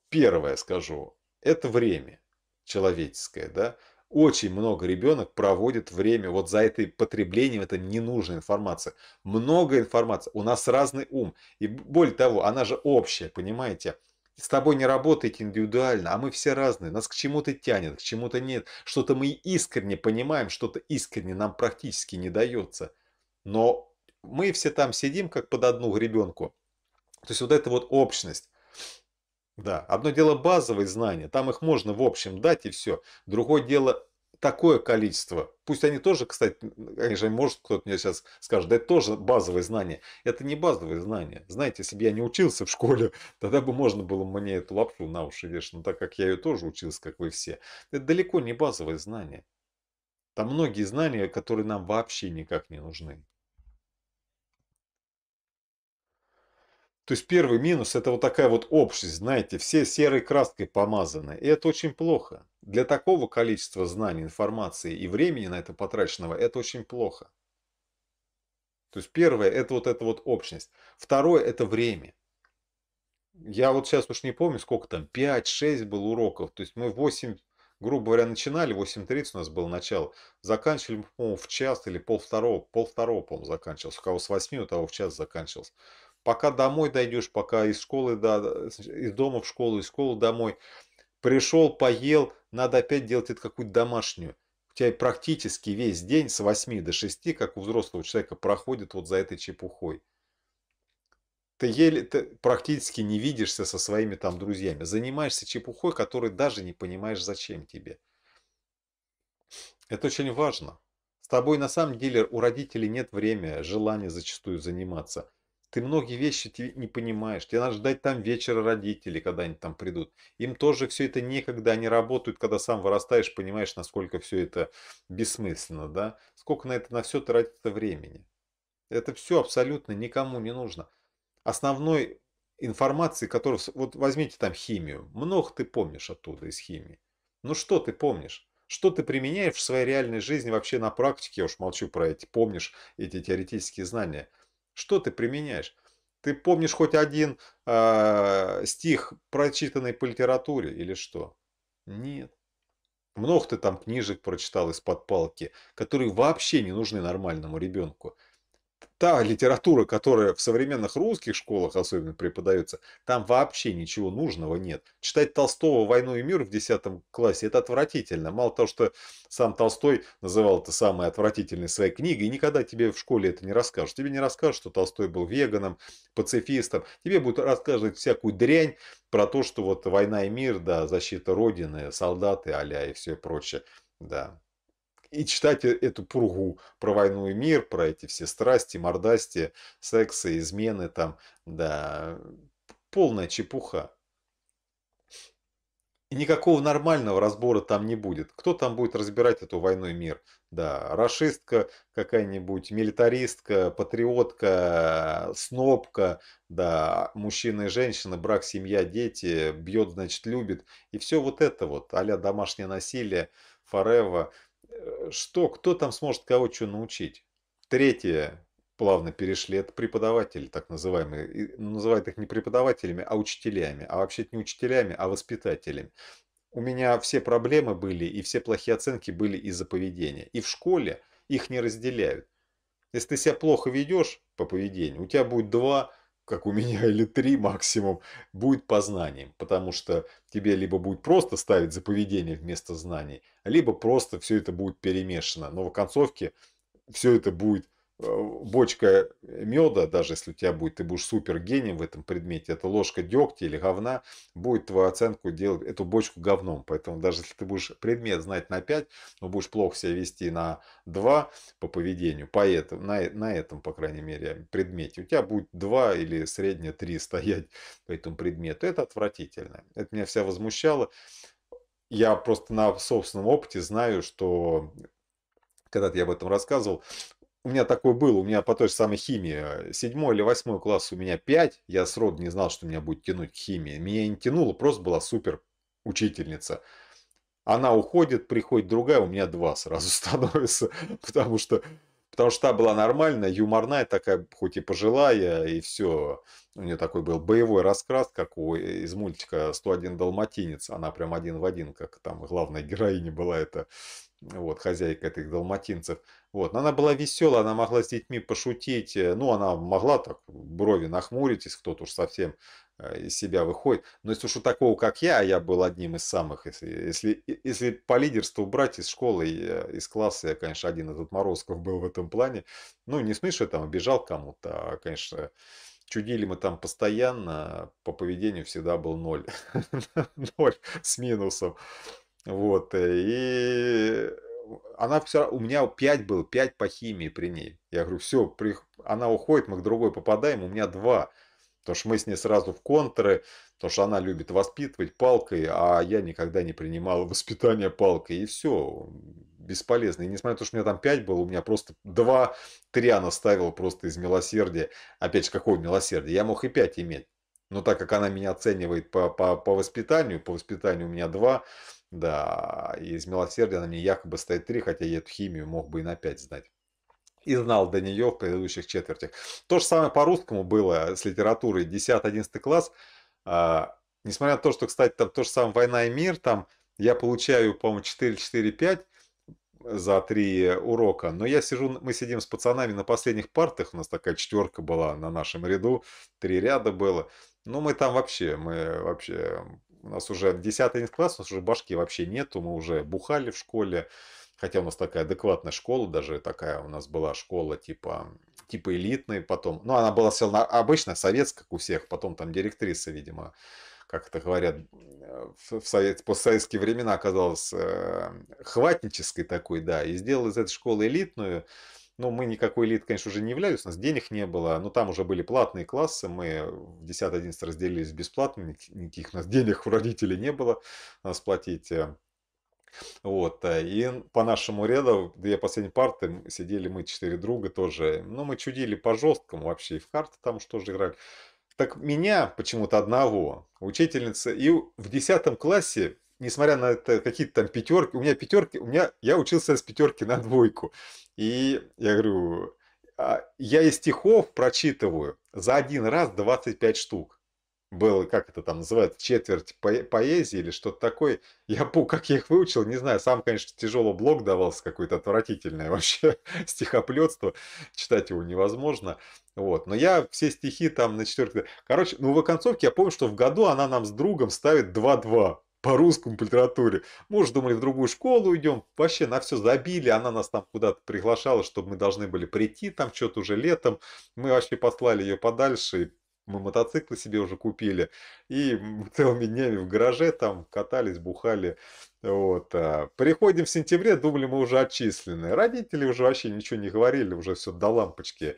Первое скажу, это время человеческое, да, очень много ребенок проводит время вот за это потреблением, это ненужная информация. Много информации, у нас разный ум. И более того, она же общая, понимаете? С тобой не работает индивидуально, а мы все разные. Нас к чему-то тянет, к чему-то нет. Что-то мы искренне понимаем, что-то искренне нам практически не дается. Но мы все там сидим, как под одну ребенку. То есть вот эта вот общность. Да, одно дело базовые знания, там их можно в общем дать и все. Другое дело такое количество. Пусть они тоже, кстати, конечно, может кто-то мне сейчас скажет, да это тоже базовые знания. Это не базовые знания. Знаете, если бы я не учился в школе, тогда бы можно было мне эту лапшу на уши вешать. Но так как я ее тоже учился, как вы все, это далеко не базовые знания. Там многие знания, которые нам вообще никак не нужны. То есть первый минус это вот такая вот общность, знаете, все серой краской помазаны. И это очень плохо. Для такого количества знаний, информации и времени на это потраченного, это очень плохо. То есть первое это вот эта вот общность. Второе это время. Я вот сейчас уж не помню, сколько там, 5-6 было уроков. То есть мы 8, грубо говоря, начинали, 8.30 у нас было начало. Заканчивали, по-моему, в час или полвторого, полвторого, по-моему, заканчивался. У кого с 8, у того в час заканчивался пока домой дойдешь, пока из школы, да, из дома в школу, из школы домой, пришел, поел, надо опять делать это какую-то домашнюю. У тебя практически весь день с 8 до 6, как у взрослого человека, проходит вот за этой чепухой. Ты еле ты практически не видишься со своими там друзьями. Занимаешься чепухой, который даже не понимаешь, зачем тебе. Это очень важно. С тобой на самом деле у родителей нет времени, желания зачастую заниматься. Ты многие вещи ты не понимаешь. Тебе надо ждать там вечера родителей, когда они там придут. Им тоже все это некогда, они работают, когда сам вырастаешь, понимаешь, насколько все это бессмысленно, да? Сколько на это на все тратится времени. Это все абсолютно никому не нужно. Основной информации, которую... Вот возьмите там химию. Много ты помнишь оттуда из химии. Ну что ты помнишь? Что ты применяешь в своей реальной жизни вообще на практике? Я уж молчу про эти, помнишь эти теоретические знания. Что ты применяешь? Ты помнишь хоть один э, стих, прочитанный по литературе или что? Нет. Много ты там книжек прочитал из-под палки, которые вообще не нужны нормальному ребенку та литература, которая в современных русских школах особенно преподается, там вообще ничего нужного нет. Читать Толстого «Войну и мир» в 10 классе – это отвратительно. Мало того, что сам Толстой называл это самой отвратительной своей книгой, и никогда тебе в школе это не расскажут. Тебе не расскажут, что Толстой был веганом, пацифистом. Тебе будут рассказывать всякую дрянь про то, что вот война и мир, да, защита Родины, солдаты, аля и все прочее. Да, и читать э, эту пургу про войну и мир, про эти все страсти, мордасти, сексы, измены там, да, полная чепуха. И никакого нормального разбора там не будет. Кто там будет разбирать эту войну и мир? Да, расистка какая-нибудь, милитаристка, патриотка, снопка, да, мужчина и женщина, брак, семья, дети, бьет, значит, любит. И все вот это вот, а домашнее насилие, форева. Э, что, кто там сможет кого что научить? Третье, плавно перешли, это преподаватели, так называемые. Называют их не преподавателями, а учителями. А вообще не учителями, а воспитателями. У меня все проблемы были и все плохие оценки были из-за поведения. И в школе их не разделяют. Если ты себя плохо ведешь по поведению, у тебя будет два, как у меня, или три максимум, будет по знаниям. Потому что тебе либо будет просто ставить за поведение вместо знаний, либо просто все это будет перемешано. Но в концовке все это будет бочка меда, даже если у тебя будет, ты будешь супер гением в этом предмете, это ложка дегтя или говна, будет твою оценку делать, эту бочку говном. Поэтому даже если ты будешь предмет знать на 5, но будешь плохо себя вести на 2 по поведению, по этому, на, на этом, по крайней мере, предмете, у тебя будет 2 или среднее 3 стоять по этому предмету. Это отвратительно. Это меня вся возмущало. Я просто на собственном опыте знаю, что когда-то я об этом рассказывал, у меня такой был, у меня по той же самой химии, седьмой или восьмой класс у меня 5, я сроду не знал, что меня будет тянуть к химии. Меня не тянуло, просто была супер учительница. Она уходит, приходит другая, у меня 2 сразу становится, потому что, потому что та была нормальная, юморная такая, хоть и пожилая, и все. У нее такой был боевой раскрас, как у из мультика «101 Далматинец». Она прям один в один, как там главная героиня была, это вот, хозяйка этих далматинцев. Вот. Она была веселая, она могла с детьми пошутить. Э, ну, она могла так брови нахмурить, если кто-то уж совсем э, из себя выходит. Но если уж у такого, как я, а я был одним из самых, если, если, если по лидерству брать из школы, э, из класса, я, конечно, один из отморозков был в этом плане. Ну, не что я там обижал кому-то, а, конечно, чудили мы там постоянно, по поведению всегда был ноль. Ноль с минусом. Вот, и она все, у меня 5 было, 5 по химии при ней. Я говорю, все, при, она уходит, мы к другой попадаем, у меня 2. Потому что мы с ней сразу в контры, потому что она любит воспитывать палкой, а я никогда не принимал воспитание палкой. И все, бесполезно. И несмотря на то, что у меня там 5 было, у меня просто 2-3 она ставила просто из милосердия. Опять же, какого милосердия? Я мог и 5 иметь. Но так как она меня оценивает по, по, по воспитанию, по воспитанию у меня 2, да, из милосердия на мне якобы стоит 3, хотя я эту химию мог бы и на 5 знать. И знал до нее в предыдущих четвертях. То же самое по-русскому было с литературой 10-11 класс. А, несмотря на то, что, кстати, там то же самое «Война и мир», там я получаю, по-моему, 4-4-5 за три урока. Но я сижу, мы сидим с пацанами на последних партах, у нас такая четверка была на нашем ряду, три ряда было. Ну, мы там вообще, мы вообще у нас уже 10 класс, у нас уже башки вообще нету, мы уже бухали в школе. Хотя у нас такая адекватная школа, даже такая у нас была школа типа, типа элитной потом. Ну, она была все обычная, советская, как у всех. Потом там директриса, видимо, как это говорят, в совет, постсоветские времена оказалась э, хватнической такой, да, и сделала из этой школы элитную. Ну, мы никакой элит, конечно, уже не являлись, у нас денег не было, но там уже были платные классы, мы в 10-11 разделились бесплатно, никаких у нас денег у родителей не было нас платить. Э. Вот, э, и по нашему ряду, две последние парты, сидели мы четыре друга тоже, ну, мы чудили по-жесткому вообще, и в карты там что же играли. Так меня почему-то одного, учительница, и в 10 классе несмотря на это какие-то там пятерки, у меня пятерки, у меня, я учился с пятерки на двойку. И я говорю, «А, я из стихов прочитываю за один раз 25 штук. Было, как это там называется, четверть по поэзии или что-то такое. Я помню, как я их выучил, не знаю. Сам, конечно, тяжело блок давался, какое-то отвратительное вообще стихоплетство. Читать его невозможно. Вот. Но я все стихи там на четверке... Короче, ну в оконцовке я помню, что в году она нам с другом ставит 2-2 по русскому по литературе. Уже думали, в другую школу идем. Вообще на все забили. Она нас там куда-то приглашала, чтобы мы должны были прийти там что-то уже летом. Мы вообще послали ее подальше. Мы мотоциклы себе уже купили. И целыми днями в гараже там катались, бухали. Вот. А. Приходим в сентябре, думали, мы уже отчислены. Родители уже вообще ничего не говорили, уже все до лампочки.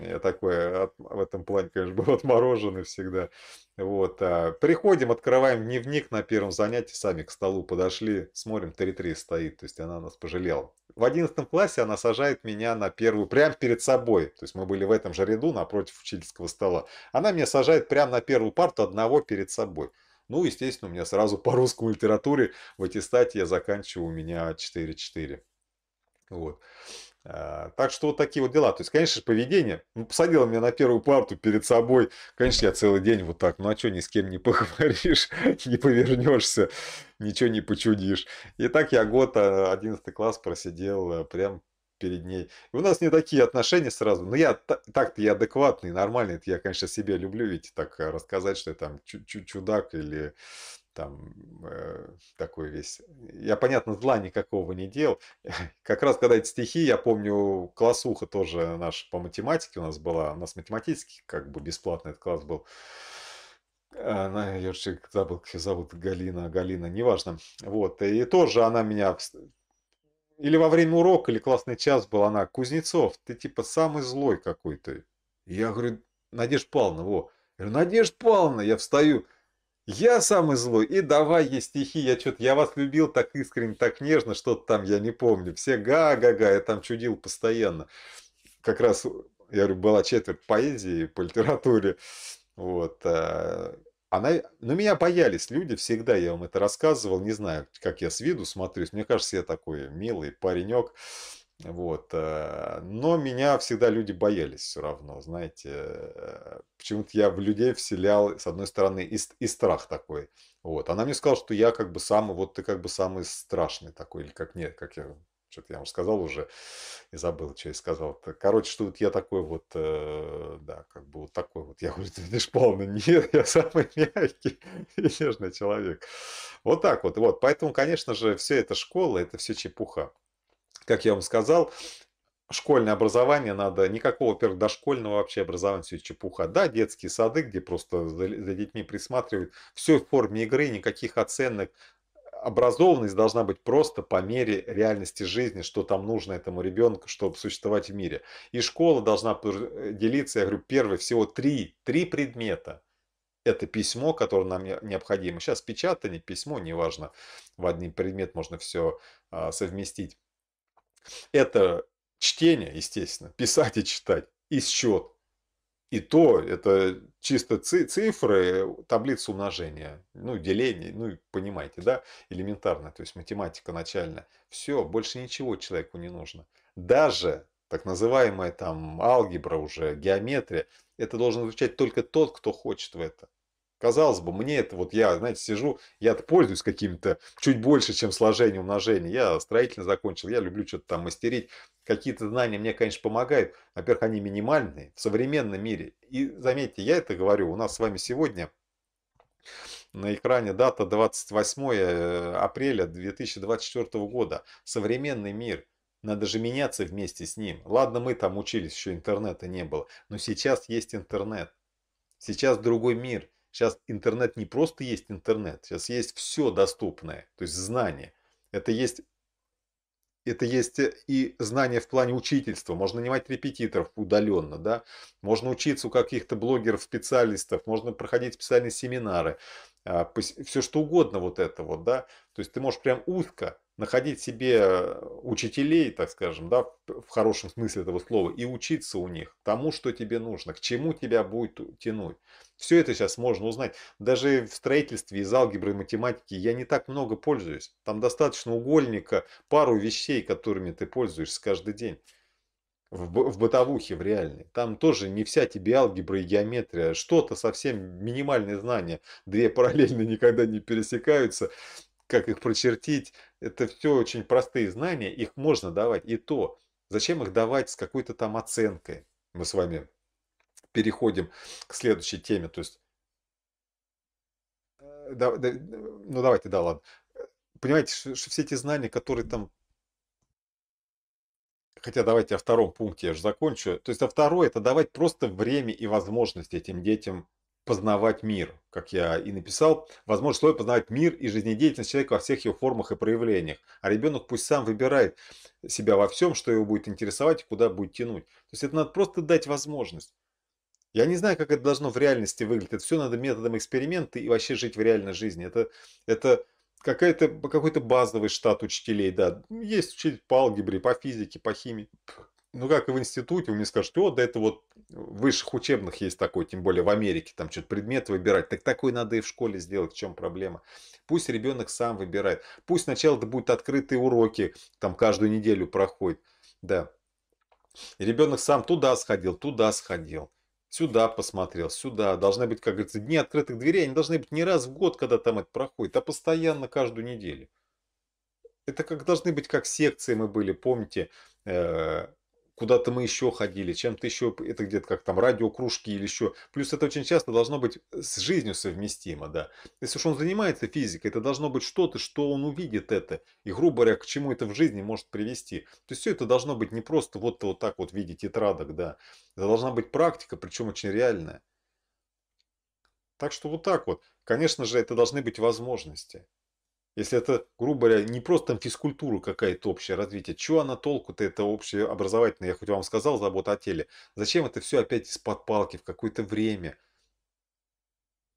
Я такой в этом плане, конечно, был отмороженный всегда. Вот. А, приходим, открываем дневник на первом занятии, сами к столу подошли, смотрим, 3-3 стоит, то есть она нас пожалела. В 11 классе она сажает меня на первую, прямо перед собой, то есть мы были в этом же ряду напротив учительского стола. Она меня сажает прямо на первую парту одного перед собой. Ну, естественно, у меня сразу по русской литературе в аттестате я заканчиваю, у меня 4-4. Вот. А, так что вот такие вот дела. То есть, конечно, поведение. Ну, посадила меня на первую парту перед собой. Конечно, я целый день вот так. Ну, а что, ни с кем не поговоришь, не повернешься, ничего не почудишь. И так я год, 11 а, класс просидел а, прям перед ней. И у нас не такие отношения сразу. Но я так-то я адекватный, нормальный. Это я, конечно, себя люблю ведь так рассказать, что я там чудак или там э, такой весь. Я, понятно, зла никакого не делал. Как раз когда эти стихи, я помню, классуха тоже наш по математике у нас была. У нас математический как бы бесплатный этот класс был. Она, я уже забыл, как ее зовут, Галина, Галина, неважно. Вот, и тоже она меня или во время урока, или классный час был, она, Кузнецов, ты типа самый злой какой-то. Я говорю, Надежда Павловна, во. Я говорю, Надежда Павловна, я встаю, я самый злой, и давай есть стихи, я что-то, я вас любил так искренне, так нежно, что-то там, я не помню. Все га-га-га, я там чудил постоянно. Как раз, я говорю, была четверть поэзии по литературе. Вот. А, она, ну, меня боялись люди всегда, я вам это рассказывал, не знаю, как я с виду смотрюсь. Мне кажется, я такой милый паренек. Вот. Э, но меня всегда люди боялись все равно, знаете. Э, почему-то я в людей вселял, с одной стороны, и, и страх такой. Вот. Она мне сказала, что я как бы самый, вот ты как бы самый страшный такой, или как нет, как я, что-то я вам сказал уже, и забыл, что я сказал. Короче, что вот я такой вот, э, да, как бы вот такой вот. Я говорю, ты ж полно, нет, я самый мягкий и нежный человек. Вот так вот. Вот. Поэтому, конечно же, все это школа, это все чепуха как я вам сказал, школьное образование надо, никакого, во-первых, дошкольного вообще образования, все чепуха. Да, детские сады, где просто за, за детьми присматривают, все в форме игры, никаких оценок. Образованность должна быть просто по мере реальности жизни, что там нужно этому ребенку, чтобы существовать в мире. И школа должна делиться, я говорю, первое, всего три, три предмета. Это письмо, которое нам необходимо. Сейчас печатание, письмо, неважно, в один предмет можно все а, совместить. Это чтение, естественно, писать и читать, и счет. И то это чисто цифры, таблица умножения, ну, деление, ну, понимаете, да, элементарно, то есть математика начальная. Все, больше ничего человеку не нужно. Даже так называемая там алгебра уже, геометрия, это должен изучать только тот, кто хочет в это. Казалось бы, мне это вот я, знаете, сижу, я пользуюсь каким-то чуть больше, чем сложение, умножение. Я строительно закончил, я люблю что-то там мастерить. Какие-то знания мне, конечно, помогают. Во-первых, они минимальные в современном мире. И заметьте, я это говорю, у нас с вами сегодня на экране дата 28 э, апреля 2024 года. Современный мир. Надо же меняться вместе с ним. Ладно, мы там учились, еще интернета не было. Но сейчас есть интернет. Сейчас другой мир. Сейчас интернет не просто есть интернет, сейчас есть все доступное, то есть знание. Это есть это есть и знания в плане учительства. Можно нанимать репетиторов удаленно, да. Можно учиться у каких-то блогеров, специалистов, можно проходить специальные семинары. А, все что угодно вот это вот, да. То есть ты можешь прям узко находить себе учителей, так скажем, да, в хорошем смысле этого слова, и учиться у них тому, что тебе нужно, к чему тебя будет тянуть. Все это сейчас можно узнать. Даже в строительстве из алгебры и математики я не так много пользуюсь. Там достаточно угольника, пару вещей, которыми ты пользуешься каждый день. В, бытовухе, в реальной. Там тоже не вся тебе алгебра и геометрия. Что-то совсем минимальные знания. Две параллельно никогда не пересекаются как их прочертить. Это все очень простые знания, их можно давать. И то, зачем их давать с какой-то там оценкой? Мы с вами переходим к следующей теме. То есть, э, да, да, ну давайте, да, ладно. Понимаете, что, что все эти знания, которые там Хотя давайте о втором пункте я же закончу. То есть, а второе, это давать просто время и возможность этим детям познавать мир, как я и написал, возможность условия познавать мир и жизнедеятельность человека во всех его формах и проявлениях. А ребенок пусть сам выбирает себя во всем, что его будет интересовать и куда будет тянуть. То есть это надо просто дать возможность. Я не знаю, как это должно в реальности выглядеть. Это все надо методом эксперимента и вообще жить в реальной жизни. Это, это какой-то базовый штат учителей. Да, есть учитель по алгебре, по физике, по химии ну как и в институте, вы мне скажете, о, да это вот в высших учебных есть такой, тем более в Америке, там что-то предметы выбирать. Так такой надо и в школе сделать, в чем проблема? Пусть ребенок сам выбирает. Пусть сначала это будут открытые уроки, там каждую неделю проходит. Да. И ребенок сам туда сходил, туда сходил. Сюда посмотрел, сюда. Должны быть, как говорится, дни открытых дверей. Они должны быть не раз в год, когда там это проходит, а постоянно каждую неделю. Это как должны быть как секции мы были, помните, э, куда-то мы еще ходили, чем-то еще, это где-то как там радиокружки или еще. Плюс это очень часто должно быть с жизнью совместимо, да. Если уж он занимается физикой, это должно быть что-то, что он увидит это. И, грубо говоря, к чему это в жизни может привести. То есть все это должно быть не просто вот, вот так вот в виде тетрадок, да. Это должна быть практика, причем очень реальная. Так что вот так вот. Конечно же, это должны быть возможности. Если это, грубо говоря, не просто там физкультура какая-то общая развитие, чего она толку-то это общее образовательное, я хоть вам сказал, забота о теле. Зачем это все опять из-под палки в какое-то время?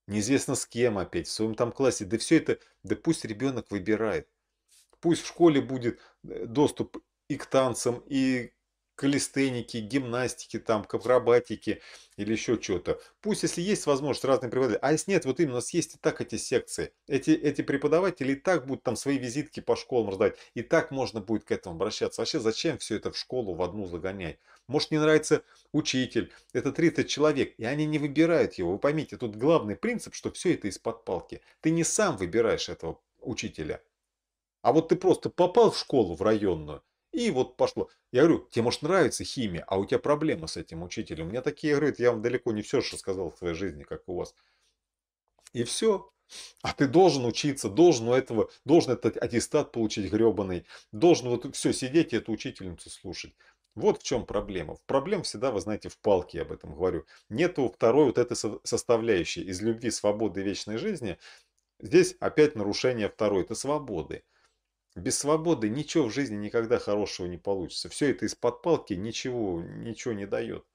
Неизвестно с кем опять, в своем там классе. Да все это, да пусть ребенок выбирает. Пусть в школе будет э, доступ и к танцам, и калистеники, гимнастики, там, к акробатике или еще что-то. Пусть, если есть возможность, разные преподаватели. А если нет, вот именно у нас есть и так эти секции. Эти, эти преподаватели и так будут там свои визитки по школам раздать. И так можно будет к этому обращаться. Вообще, зачем все это в школу в одну загонять? Может, не нравится учитель. Это 30 человек, и они не выбирают его. Вы поймите, тут главный принцип, что все это из-под палки. Ты не сам выбираешь этого учителя. А вот ты просто попал в школу в районную, и вот пошло. Я говорю, тебе может нравится химия, а у тебя проблемы с этим учителем. У меня такие, говорят, я вам далеко не все, что сказал в своей жизни, как у вас. И все. А ты должен учиться, должен у этого, должен этот аттестат получить гребаный, должен вот все сидеть и эту учительницу слушать. Вот в чем проблема. Проблема всегда, вы знаете, в палке, я об этом говорю. Нету второй вот этой составляющей из любви, свободы и вечной жизни. Здесь опять нарушение второй, это свободы. Без свободы ничего в жизни никогда хорошего не получится. Все это из-под палки ничего, ничего не дает.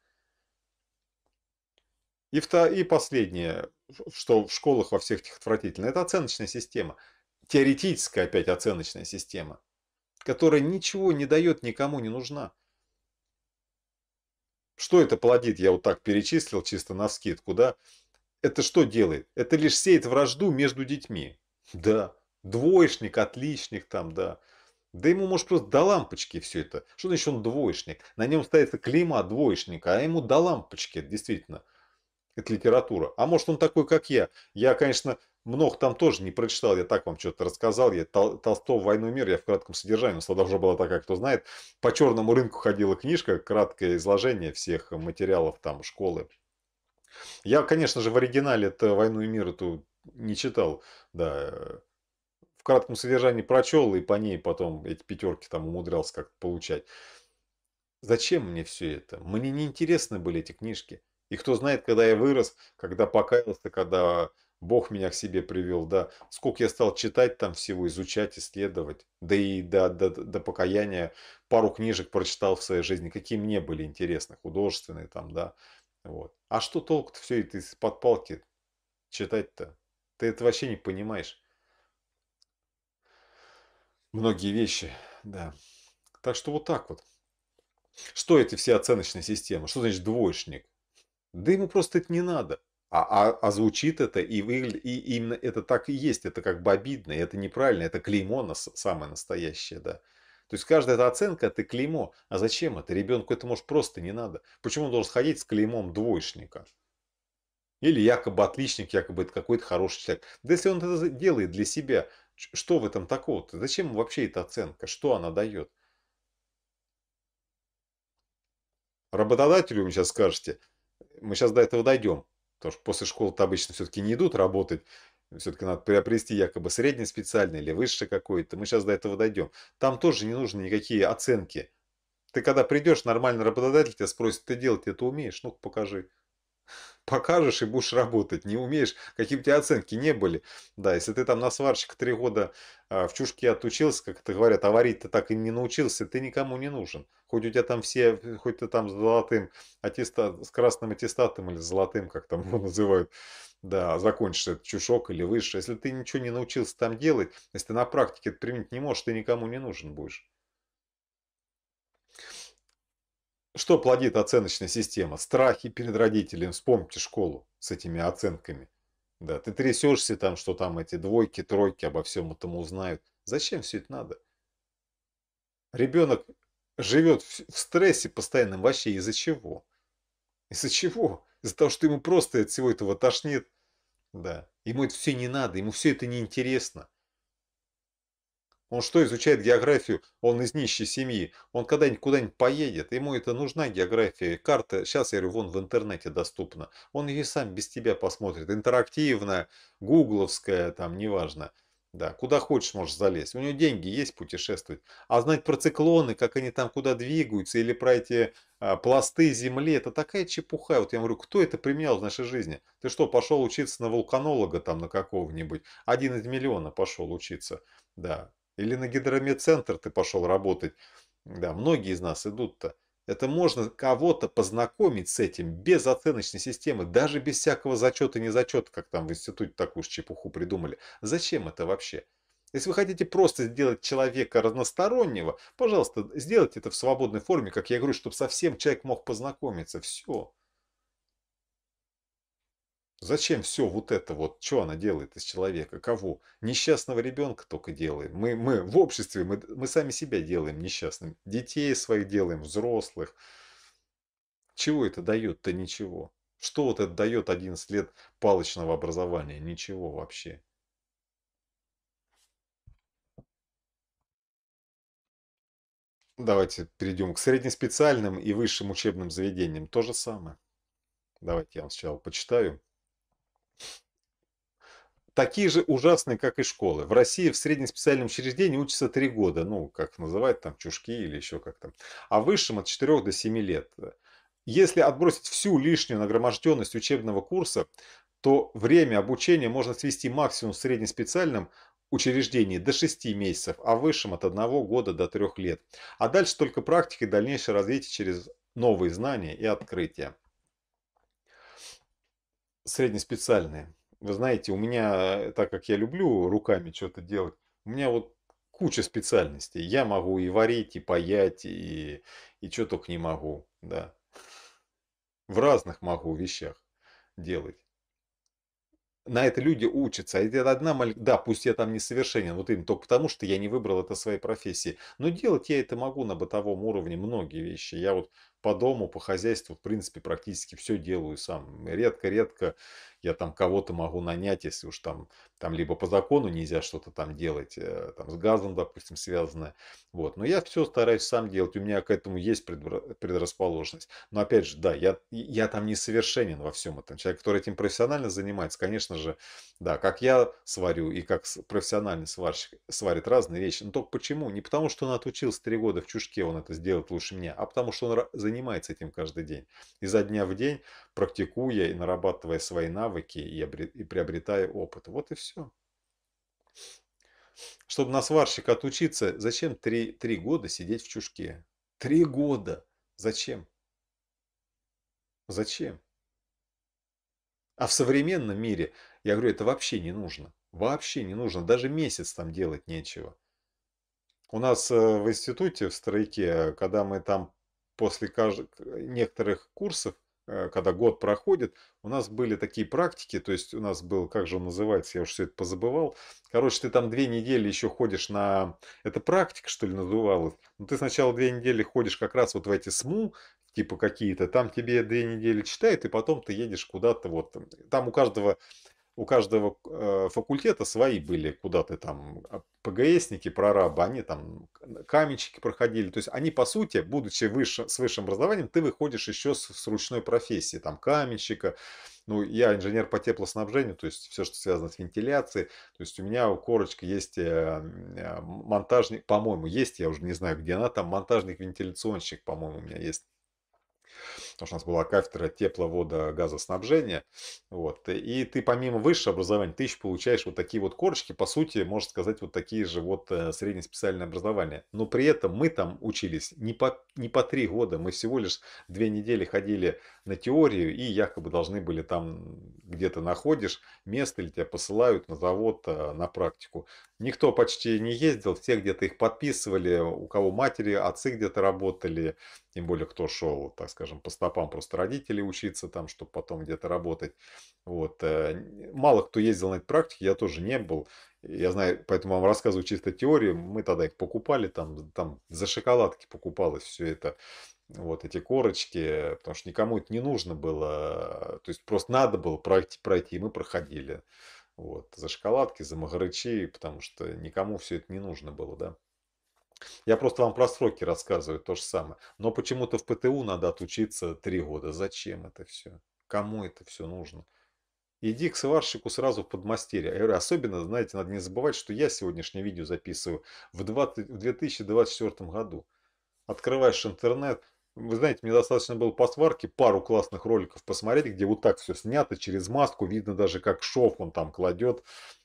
И, вто, и последнее, что в школах во всех этих отвратительно, это оценочная система. Теоретическая опять оценочная система, которая ничего не дает, никому не нужна. Что это плодит, я вот так перечислил чисто на скидку, да? Это что делает? Это лишь сеет вражду между детьми. Да, Двоечник, отличник там, да. Да ему, может, просто до лампочки все это. Что значит он двоечник? На нем ставится клейма двоечника, а ему до лампочки, действительно. Это литература. А может, он такой, как я. Я, конечно, много там тоже не прочитал. Я так вам что-то рассказал. Я Тол «Войну и мир» я в кратком содержании. Но должна была такая, кто знает. По черному рынку ходила книжка, краткое изложение всех материалов там школы. Я, конечно же, в оригинале это «Войну и мир» эту не читал. Да, в кратком содержании прочел, и по ней потом эти пятерки там умудрялся как-то получать. Зачем мне все это? Мне не интересны были эти книжки. И кто знает, когда я вырос, когда покаялся, когда Бог меня к себе привел, да, сколько я стал читать там всего, изучать, исследовать, да и до, до, до покаяния пару книжек прочитал в своей жизни, какие мне были интересны, художественные там, да, вот. А что толку-то все это из-под палки читать-то? Ты это вообще не понимаешь многие вещи, да. Так что вот так вот. Что эти все оценочные системы? Что значит двоечник? Да ему просто это не надо. А, а, а звучит это, и, выглядит, и именно это так и есть. Это как бы обидно, это неправильно, это клеймо на, самое настоящее, да. То есть каждая эта оценка это клеймо. А зачем это? Ребенку это может просто не надо. Почему он должен ходить с клеймом двоечника? Или якобы отличник, якобы это какой-то хороший человек. Да если он это делает для себя, что в этом такого-то? Зачем вообще эта оценка? Что она дает? Работодателю вы сейчас скажете, мы сейчас до этого дойдем. Потому что после школы-то обычно все-таки не идут работать. Все-таки надо приобрести якобы среднее специальное или высшее какое-то. Мы сейчас до этого дойдем. Там тоже не нужны никакие оценки. Ты когда придешь, нормальный работодатель тебя спросит, ты делать это умеешь? Ну-ка покажи. Покажешь и будешь работать. Не умеешь, какие у тебя оценки не были. Да, если ты там на сварщика три года а, в чушке отучился, как это говорят, а ты так и не научился, ты никому не нужен. Хоть у тебя там все, хоть ты там с золотым аттестат, с красным аттестатом или золотым, как там его называют, да, закончишь этот чушок или выше. Если ты ничего не научился там делать, если ты на практике это применить не можешь, ты никому не нужен будешь. Что плодит оценочная система? Страхи перед родителями. Вспомните школу с этими оценками. Да, ты трясешься там, что там эти двойки, тройки обо всем этом узнают. Зачем все это надо? Ребенок живет в стрессе постоянном вообще из-за чего? Из-за чего? Из-за того, что ему просто от всего этого тошнит. Да. Ему это все не надо, ему все это неинтересно. Он что изучает географию? Он из нищей семьи. Он когда-нибудь куда-нибудь поедет. Ему это нужна география. Карта, сейчас я говорю, вон в интернете доступна. Он ее сам без тебя посмотрит. Интерактивная, гугловская, там, неважно. Да, куда хочешь можешь залезть. У него деньги есть путешествовать. А знать про циклоны, как они там куда двигаются, или про эти а, пласты земли, это такая чепуха. Вот я говорю, кто это применял в нашей жизни? Ты что, пошел учиться на вулканолога там, на какого-нибудь? Один из миллиона пошел учиться. Да, или на гидромедцентр ты пошел работать. Да, многие из нас идут-то. Это можно кого-то познакомить с этим без оценочной системы, даже без всякого зачета и не зачета, как там в институте такую чепуху придумали. Зачем это вообще? Если вы хотите просто сделать человека разностороннего, пожалуйста, сделайте это в свободной форме, как я говорю, чтобы совсем человек мог познакомиться. Все. Зачем все вот это вот? Что она делает из человека? Кого? Несчастного ребенка только делаем. Мы, мы в обществе, мы, мы сами себя делаем несчастным. Детей своих делаем, взрослых. Чего это дает-то? Ничего. Что вот это дает 11 лет палочного образования? Ничего вообще. Давайте перейдем к среднеспециальным и высшим учебным заведениям. То же самое. Давайте я вам сначала почитаю такие же ужасные, как и школы. В России в среднем специальном учреждении учатся 3 года, ну, как называют там, чушки или еще как-то. А в высшем от 4 до 7 лет. Если отбросить всю лишнюю нагроможденность учебного курса, то время обучения можно свести максимум в среднеспециальном учреждении до 6 месяцев, а в высшем от 1 года до 3 лет. А дальше только практика и дальнейшее развитие через новые знания и открытия. Среднеспециальные. Вы знаете, у меня, так как я люблю руками что-то делать, у меня вот куча специальностей. Я могу и варить, и паять, и, и что только не могу, да. В разных могу вещах делать. На это люди учатся. А это одна маленькая... Да, пусть я там не совершенен, вот именно только потому, что я не выбрал это своей профессии. Но делать я это могу на бытовом уровне, многие вещи. Я вот по дому, по хозяйству, в принципе, практически все делаю сам. Редко-редко я там кого-то могу нанять, если уж там, там либо по закону нельзя что-то там делать, э, там с газом, допустим, связанное. Вот. Но я все стараюсь сам делать, у меня к этому есть предрасположенность. Но опять же, да, я, я там не совершенен во всем этом. Человек, который этим профессионально занимается, конечно же, да, как я сварю и как профессиональный сварщик сварит разные вещи. Но только почему? Не потому, что он отучился три года в чушке, он это сделает лучше меня, а потому, что он занимается этим каждый день. Изо дня в день практикуя и нарабатывая свои навыки и, и приобретая опыт. Вот и все. Чтобы на сварщика отучиться, зачем три, три года сидеть в чушке? Три года! Зачем? Зачем? А в современном мире, я говорю, это вообще не нужно. Вообще не нужно. Даже месяц там делать нечего. У нас э, в институте, в стройке, когда мы там после каждых, некоторых курсов Э, когда год проходит, у нас были такие практики, то есть у нас был, как же он называется, я уже все это позабывал. Короче, ты там две недели еще ходишь на... Это практика, что ли, называлась? Ну, ты сначала две недели ходишь как раз вот в эти СМУ, типа какие-то, там тебе две недели читают, и потом ты едешь куда-то вот. Там у каждого у каждого э, факультета свои были куда-то там а, ПГСники, прорабы, они там каменщики проходили. То есть они, по сути, будучи выше, с высшим образованием, ты выходишь еще с, с ручной профессии, там каменщика. Ну, я инженер по теплоснабжению, то есть все, что связано с вентиляцией. То есть у меня у корочка есть э, э, монтажник, по-моему, есть, я уже не знаю, где она там, монтажник-вентиляционщик, по-моему, у меня есть. Потому что у нас была кафедра тепловодо-газоснабжения, вот, и ты помимо высшего образования, ты еще получаешь вот такие вот корочки, по сути, можно сказать, вот такие же вот э, среднеспециальное образование, но при этом мы там учились не по, не по три года, мы всего лишь две недели ходили на теорию и якобы должны были там где-то находишь место или тебя посылают на завод э, на практику. Никто почти не ездил, все где-то их подписывали, у кого матери, отцы где-то работали, тем более кто шел, так скажем, по стопам просто родителей учиться там, чтобы потом где-то работать. Вот. Э, мало кто ездил на эти практики, я тоже не был. Я знаю, поэтому вам рассказываю чисто теорию. Мы тогда их покупали, там, там за шоколадки покупалось все это вот эти корочки, потому что никому это не нужно было, то есть просто надо было пройти, пройти и мы проходили. Вот, за шоколадки, за магарычи, потому что никому все это не нужно было, да. Я просто вам про сроки рассказываю, то же самое. Но почему-то в ПТУ надо отучиться три года. Зачем это все? Кому это все нужно? Иди к сварщику сразу в подмастерье. Я говорю, особенно, знаете, надо не забывать, что я сегодняшнее видео записываю в, 20, в 2024 году. Открываешь интернет, вы знаете, мне достаточно было по сварке пару классных роликов посмотреть, где вот так все снято через маску, видно даже как шов он там кладет.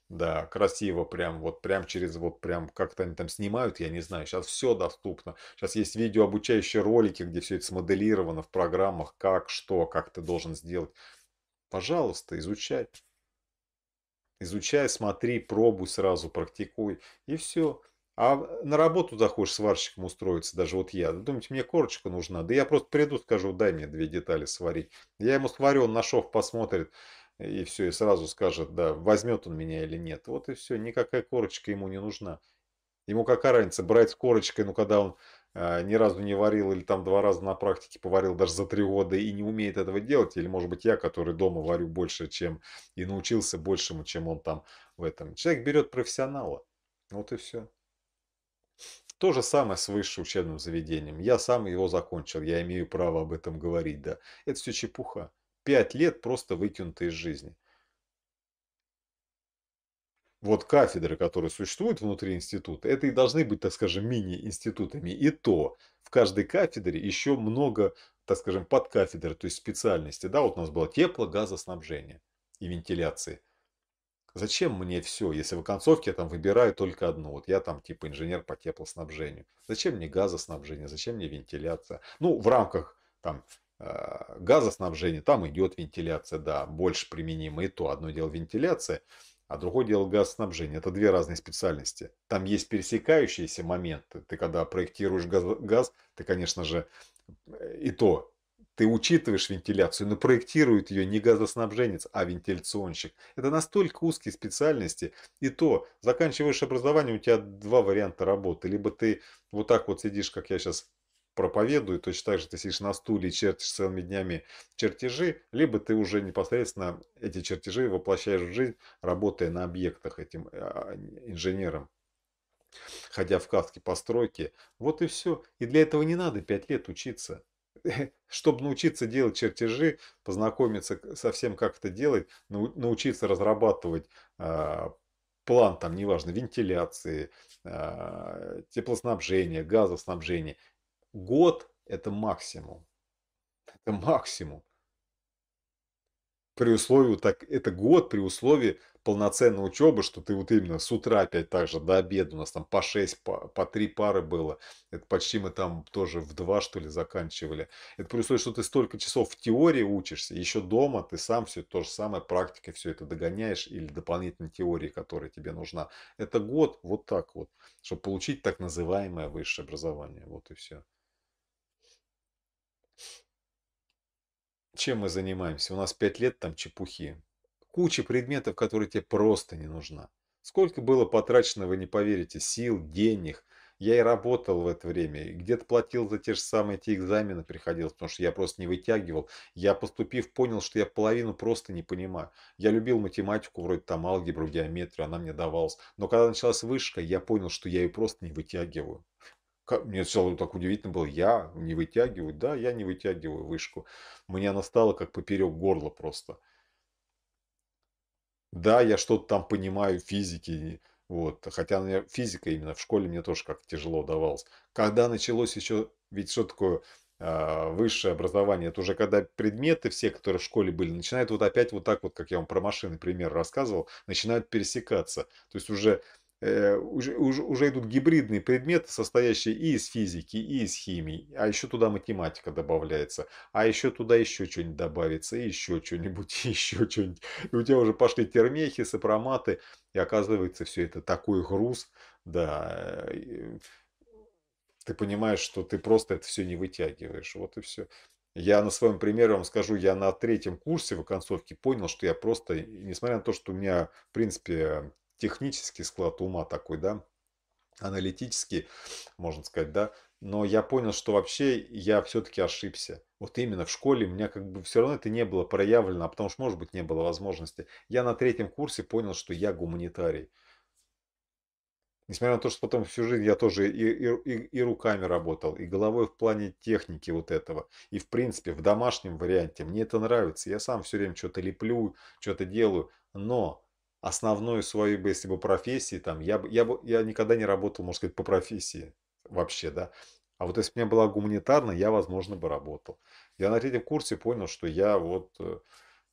Да, красиво прям, вот прям через вот прям как-то они там снимают, я не знаю. Сейчас все доступно. Сейчас есть видео обучающие ролики, где все это смоделировано в программах, как, что, как ты должен сделать. Пожалуйста, изучай. Изучай, смотри, пробуй сразу, практикуй. И все. А на работу заходишь сварщиком устроиться, даже вот я. Думаете, мне корочка нужна? Да я просто приду, скажу, дай мне две детали сварить. Я ему сварю, он на шов посмотрит, и все, и сразу скажет, да, возьмет он меня или нет. Вот и все, никакая корочка ему не нужна. Ему какая разница, брать с корочкой, ну когда он э, ни разу не варил или там два раза на практике поварил даже за три года и не умеет этого делать, или может быть я, который дома варю больше, чем и научился большему, чем он там в этом. Человек берет профессионала, вот и все. То же самое с высшим учебным заведением. Я сам его закончил, я имею право об этом говорить, да. Это все чепуха. Пять лет просто выкинуты из жизни. Вот кафедры, которые существуют внутри института, это и должны быть, так скажем, мини-институтами. И то в каждой кафедре еще много, так скажем, подкафедр, то есть специальности. Да, вот у нас было тепло, газоснабжение и вентиляции. Зачем мне все, если в оконцовке я там выбираю только одну? Вот я там типа инженер по теплоснабжению. Зачем мне газоснабжение? Зачем мне вентиляция? Ну, в рамках там газоснабжения там идет вентиляция, да, больше применима и то. Одно дело вентиляция, а другое дело газоснабжение. Это две разные специальности. Там есть пересекающиеся моменты. Ты когда проектируешь газ, газ ты, конечно же, э, и то ты учитываешь вентиляцию, но проектирует ее не газоснабженец, а вентиляционщик. Это настолько узкие специальности. И то, заканчиваешь образование, у тебя два варианта работы. Либо ты вот так вот сидишь, как я сейчас проповедую, точно так же ты сидишь на стуле и чертишь целыми днями чертежи, либо ты уже непосредственно эти чертежи воплощаешь в жизнь, работая на объектах этим а, инженером ходя в каске постройки. Вот и все. И для этого не надо пять лет учиться. чтобы научиться делать чертежи, познакомиться со всем, как это делать, научиться разрабатывать а, план, там, неважно, вентиляции, а, теплоснабжения, газоснабжения. Год – это максимум. Это максимум. При условии, так, это год при условии полноценной учебы, что ты вот именно с утра опять так же до обеда, у нас там по 6, по, по 3 пары было. Это почти мы там тоже в 2 что ли заканчивали. Это при условии, что ты столько часов в теории учишься, еще дома ты сам все то же самое, практикой все это догоняешь или дополнительной теории, которая тебе нужна. Это год вот так вот, чтобы получить так называемое высшее образование. Вот и все. Чем мы занимаемся? У нас 5 лет там чепухи куча предметов, которые тебе просто не нужна. Сколько было потрачено, вы не поверите, сил, денег. Я и работал в это время, где-то платил за те же самые эти экзамены, приходилось, потому что я просто не вытягивал. Я, поступив, понял, что я половину просто не понимаю. Я любил математику, вроде там алгебру, геометрию, она мне давалась. Но когда началась вышка, я понял, что я ее просто не вытягиваю. Мне сначала так удивительно было, я не вытягиваю, да, я не вытягиваю вышку. Мне она стала как поперек горла просто. Да, я что-то там понимаю физики, вот, хотя физика именно в школе мне тоже как тяжело давалась. Когда началось еще, ведь что такое а, высшее образование, это уже когда предметы все, которые в школе были, начинают вот опять вот так вот, как я вам про машины пример рассказывал, начинают пересекаться. То есть уже э, уже, уже, уже идут гибридные предметы, состоящие и из физики, и из химии, а еще туда математика добавляется, а еще туда еще что-нибудь добавится, и еще что-нибудь, и еще что-нибудь. И у тебя уже пошли термехи, сопроматы, и оказывается все это такой груз, да, ты понимаешь, что ты просто это все не вытягиваешь. Вот и все. Я на своем примере вам скажу, я на третьем курсе в оконцовке понял, что я просто, несмотря на то, что у меня, в принципе, технический склад ума такой, да, аналитический, можно сказать, да, но я понял, что вообще я все-таки ошибся. Вот именно в школе у меня как бы все равно это не было проявлено, а потому что, может быть, не было возможности. Я на третьем курсе понял, что я гуманитарий. Несмотря на то, что потом всю жизнь я тоже и, и, и, руками работал, и головой в плане техники вот этого. И в принципе в домашнем варианте мне это нравится. Я сам все время что-то леплю, что-то делаю. Но основную свою, если бы профессии, там, я, бы, я, бы, я никогда не работал, можно сказать, по профессии вообще, да. А вот если бы у меня была гуманитарная, я, возможно, бы работал. Я на третьем курсе понял, что я вот э,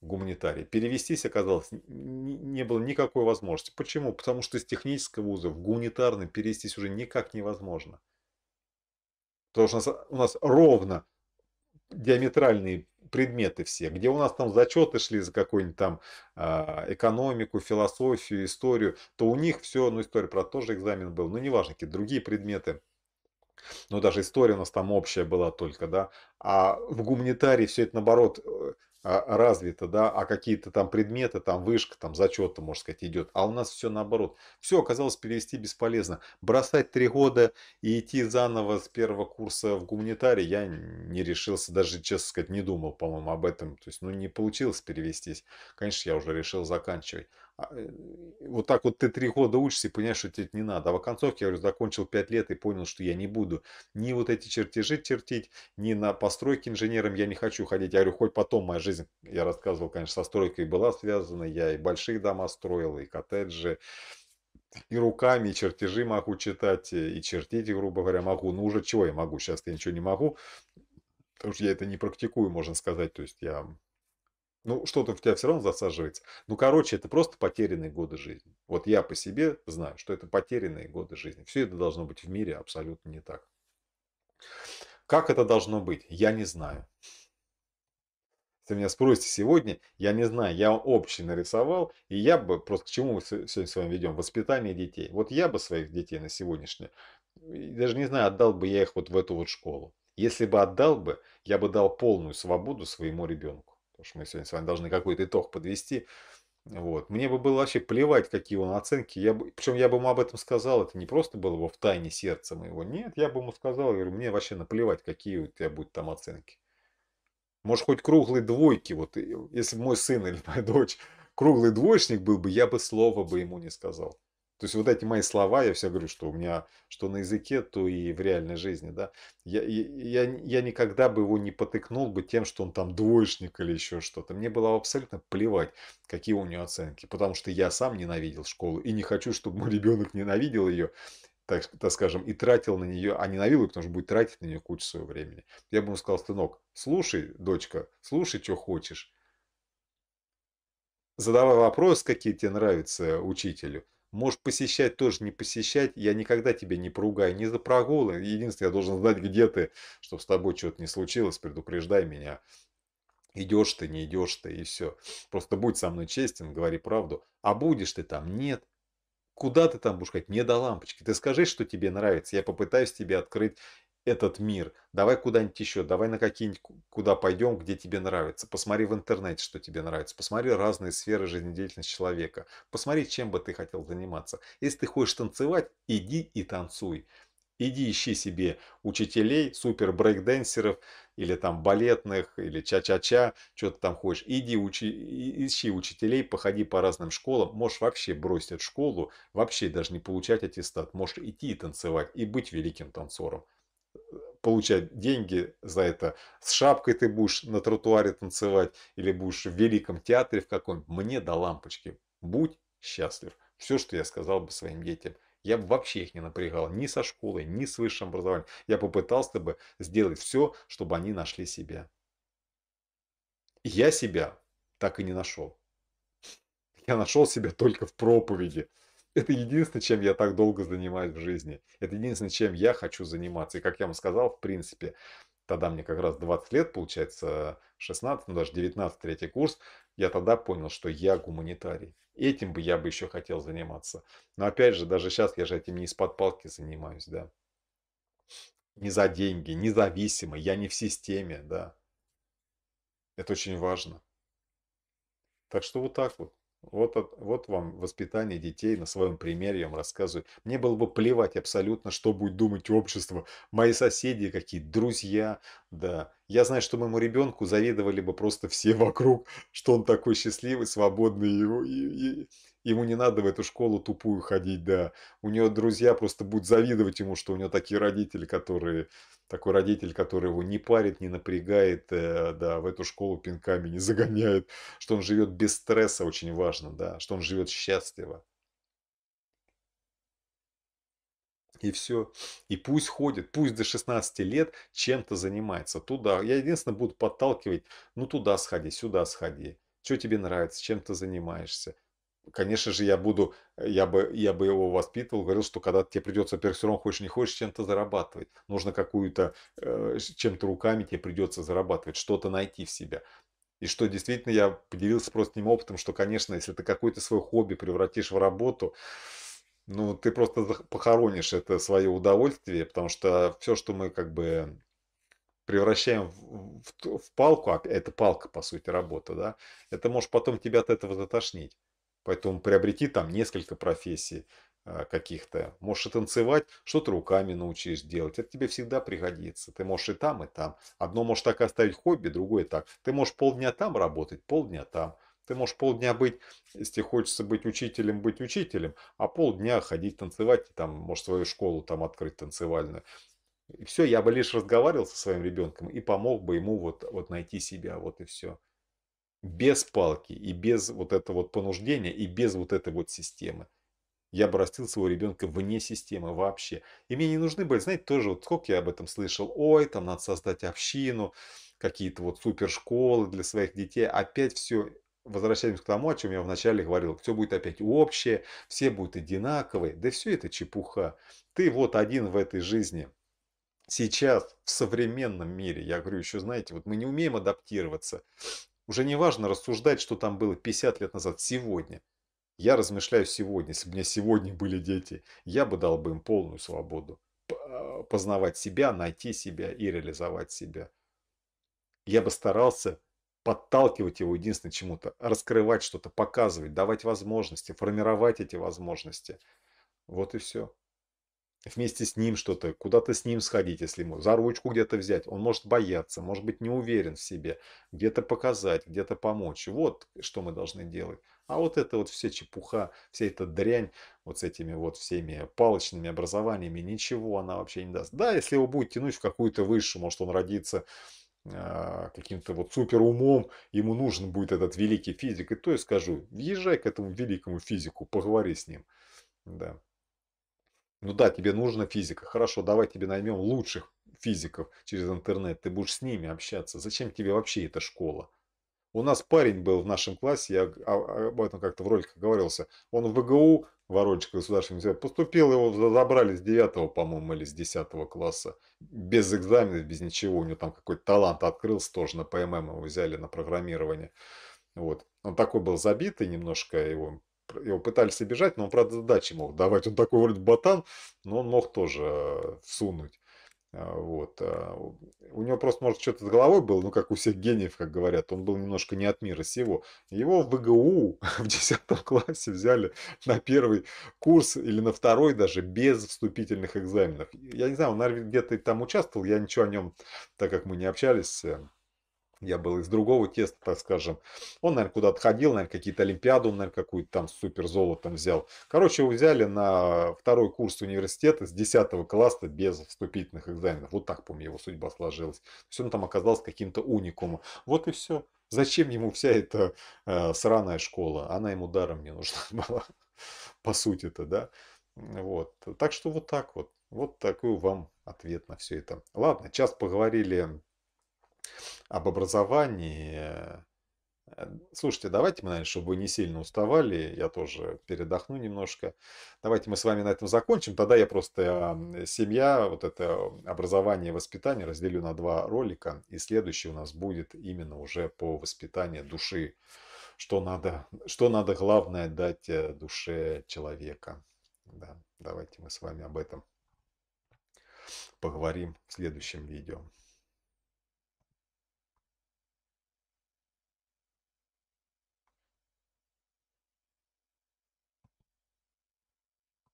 гуманитарий. Перевестись оказалось не было никакой возможности. Почему? Потому что из технического вуза в гуманитарный перевестись уже никак невозможно. Потому что у нас, у нас ровно диаметральные предметы все, где у нас там зачеты шли за какую-нибудь там э, экономику, философию, историю, то у них все, ну история, про тоже экзамен был, ну неважно, какие другие предметы. Ну даже история у нас там общая была только, да. А в гуманитарии все это наоборот э, а, развито, да, а какие-то там предметы, там вышка, там зачет, можно сказать, идет. А у нас все наоборот. Все оказалось перевести бесполезно. Бросать три года и идти заново с первого курса в гуманитарий я не решился, даже, честно сказать, не думал, по-моему, об этом. То есть, ну, не получилось перевестись. Конечно, я уже решил заканчивать. А, э, вот так вот ты три года учишься и понимаешь, что тебе это не надо. А в оконцовке я говорю, закончил пять лет и понял, что я не буду ни вот эти чертежи чертить, ни на постройки инженером я не хочу ходить. Я говорю, хоть потом моя жизнь, я рассказывал, конечно, со стройкой была связана. Я и большие дома строил, и коттеджи, и руками, и чертежи могу читать, и чертить, грубо говоря, могу. Ну уже чего я могу? Сейчас я ничего не могу. Потому что я это не практикую, можно сказать. То есть я ну, что-то в тебя все равно засаживается. Ну, короче, это просто потерянные годы жизни. Вот я по себе знаю, что это потерянные годы жизни. Все это должно быть в мире абсолютно не так. Как это должно быть, я не знаю. Если меня спросите сегодня, я не знаю, я общий нарисовал, и я бы, просто к чему мы сегодня с вами ведем, воспитание детей. Вот я бы своих детей на сегодняшнее, даже не знаю, отдал бы я их вот в эту вот школу. Если бы отдал бы, я бы дал полную свободу своему ребенку. Потому что мы сегодня с вами должны какой-то итог подвести. Вот. Мне бы было вообще плевать, какие он оценки. Я бы, причем я бы ему об этом сказал. Это не просто было бы в тайне сердца моего. Нет, я бы ему сказал. Я говорю, мне вообще наплевать, какие у тебя будут там оценки. Может, хоть круглые двойки. Вот если бы мой сын или моя дочь круглый двоечник был бы, я бы слова бы ему не сказал. То есть вот эти мои слова, я все говорю, что у меня что на языке, то и в реальной жизни, да. Я, я, я никогда бы его не потыкнул бы тем, что он там двоечник или еще что-то. Мне было абсолютно плевать, какие у него оценки. Потому что я сам ненавидел школу и не хочу, чтобы мой ребенок ненавидел ее, так, так скажем, и тратил на нее, а ненавидел, потому что будет тратить на нее кучу своего времени. Я бы ему сказал, сынок, слушай, дочка, слушай, что хочешь. Задавай вопрос, какие тебе нравятся учителю. Можешь посещать, тоже не посещать. Я никогда тебя не поругаю ни за прогулы. Единственное, я должен знать, где ты, чтобы с тобой что-то не случилось. Предупреждай меня. Идешь ты, не идешь ты, и все. Просто будь со мной честен, говори правду. А будешь ты там? Нет. Куда ты там будешь ходить? Не до лампочки. Ты скажи, что тебе нравится. Я попытаюсь тебе открыть этот мир. Давай куда-нибудь еще, давай на какие-нибудь, куда пойдем, где тебе нравится. Посмотри в интернете, что тебе нравится. Посмотри разные сферы жизнедеятельности человека. Посмотри, чем бы ты хотел заниматься. Если ты хочешь танцевать, иди и танцуй. Иди ищи себе учителей, супер брейкденсеров, или там балетных, или ча-ча-ча, что ты там хочешь. Иди учи, ищи учителей, походи по разным школам. Можешь вообще бросить эту школу, вообще даже не получать аттестат. Можешь идти и танцевать, и быть великим танцором получать деньги за это. С шапкой ты будешь на тротуаре танцевать или будешь в великом театре в каком-нибудь. Мне до лампочки. Будь счастлив. Все, что я сказал бы своим детям. Я бы вообще их не напрягал ни со школой, ни с высшим образованием. Я попытался бы сделать все, чтобы они нашли себя. я себя так и не нашел. Я нашел себя только в проповеди. Это единственное, чем я так долго занимаюсь в жизни. Это единственное, чем я хочу заниматься. И как я вам сказал, в принципе, тогда мне как раз 20 лет, получается 16, ну даже 19, третий курс, я тогда понял, что я гуманитарий. Этим бы я бы еще хотел заниматься. Но опять же, даже сейчас я же этим не из-под палки занимаюсь, да. Не за деньги, независимо, я не в системе, да. Это очень важно. Так что вот так вот. Вот, вот вам воспитание детей на своем примере, я вам рассказываю. Мне было бы плевать абсолютно, что будет думать общество, мои соседи какие, друзья, да. Я знаю, что моему ребенку завидовали бы просто все вокруг, что он такой счастливый, свободный, и, и, Ему не надо в эту школу тупую ходить, да. У него друзья просто будут завидовать ему, что у него такие родители, которые... Такой родитель, который его не парит, не напрягает, э, да, в эту школу пинками не загоняет, что он живет без стресса, очень важно, да, что он живет счастливо. И все. И пусть ходит, пусть до 16 лет чем-то занимается. Туда. Я единственное буду подталкивать, ну туда сходи, сюда сходи. Что тебе нравится, чем ты занимаешься конечно же, я буду, я бы, я бы его воспитывал, говорил, что когда тебе придется, во все равно хочешь не хочешь, чем-то зарабатывать. Нужно какую-то, э, чем-то руками тебе придется зарабатывать, что-то найти в себя. И что действительно я поделился просто ним опытом, что, конечно, если ты какое-то свое хобби превратишь в работу, ну, ты просто похоронишь это свое удовольствие, потому что все, что мы как бы превращаем в, в, в палку, а это палка, по сути, работа, да, это может потом тебя от этого затошнить. Поэтому приобрети там несколько профессий э, каких-то. Можешь и танцевать, что-то руками научишь делать. Это тебе всегда пригодится. Ты можешь и там, и там. Одно можешь так оставить хобби, другое так. Ты можешь полдня там работать, полдня там. Ты можешь полдня быть, если хочется быть учителем, быть учителем, а полдня ходить танцевать, там, может, свою школу там открыть танцевальную. И все, я бы лишь разговаривал со своим ребенком и помог бы ему вот, вот найти себя, вот и все без палки и без вот этого вот понуждения и без вот этой вот системы. Я бы растил своего ребенка вне системы вообще. И мне не нужны были, знаете, тоже вот сколько я об этом слышал. Ой, там надо создать общину, какие-то вот супершколы для своих детей. Опять все возвращаемся к тому, о чем я вначале говорил. Все будет опять общее, все будут одинаковые. Да все это чепуха. Ты вот один в этой жизни. Сейчас, в современном мире, я говорю, еще знаете, вот мы не умеем адаптироваться. Уже не важно рассуждать, что там было 50 лет назад, сегодня. Я размышляю сегодня. Если бы у меня сегодня были дети, я бы дал бы им полную свободу. А, познавать себя, найти себя и реализовать себя. Я бы старался подталкивать его единственное чему-то, раскрывать что-то, показывать, давать возможности, формировать эти возможности. Вот и все вместе с ним что-то, куда-то с ним сходить, если ему за ручку где-то взять. Он может бояться, может быть не уверен в себе, где-то показать, где-то помочь. Вот что мы должны делать. А вот это вот все чепуха, вся эта дрянь вот с этими вот всеми палочными образованиями, ничего она вообще не даст. Да, если его будет тянуть в какую-то высшую, может он родится а, каким-то вот супер умом, ему нужен будет этот великий физик, и то я скажу, въезжай к этому великому физику, поговори с ним. Да. Ну да, тебе нужна физика. Хорошо, давай тебе наймем лучших физиков через интернет. Ты будешь с ними общаться. Зачем тебе вообще эта школа? У нас парень был в нашем классе, я об этом как-то в роликах говорился. Он в ВГУ, Воронежское государственное университет, поступил, его забрали с 9, по-моему, или с 10 класса. Без экзаменов, без ничего. У него там какой-то талант открылся тоже на ПММ, его взяли на программирование. Вот. Он такой был забитый немножко, его его пытались обижать, но он, правда, задачи мог давать. Он такой вроде ботан, но он мог тоже э, всунуть. А, вот. А, у него просто, может, что-то с головой было, ну, как у всех гениев, как говорят. Он был немножко не от мира сего. Его в ВГУ в 10 классе взяли на первый курс или на второй даже без вступительных экзаменов. Я не знаю, он, наверное, где-то там участвовал. Я ничего о нем, так как мы не общались, э, я был из другого теста, так скажем. Он, наверное, куда-то ходил, наверное, какие-то олимпиаду, наверное, какую-то там супер золотом взял. Короче, его взяли на второй курс университета с 10 класса без вступительных экзаменов. Вот так, помню, его судьба сложилась. То есть он там оказался каким-то уникумом. Вот и все. Зачем ему вся эта э, сраная школа? Она ему даром не нужна была. По сути-то, да. Вот. Так что вот так вот. Вот такой вам ответ на все это. Ладно, сейчас поговорили об образовании. Э, слушайте, давайте мы, наверное, чтобы вы не сильно уставали, я тоже передохну немножко. Давайте мы с вами на этом закончим. Тогда я просто семья, вот это образование и воспитание разделю на два ролика. И следующий у нас будет именно уже по воспитанию души. Что надо, что надо главное дать э, душе человека. Да, давайте мы с вами об этом поговорим в следующем видео.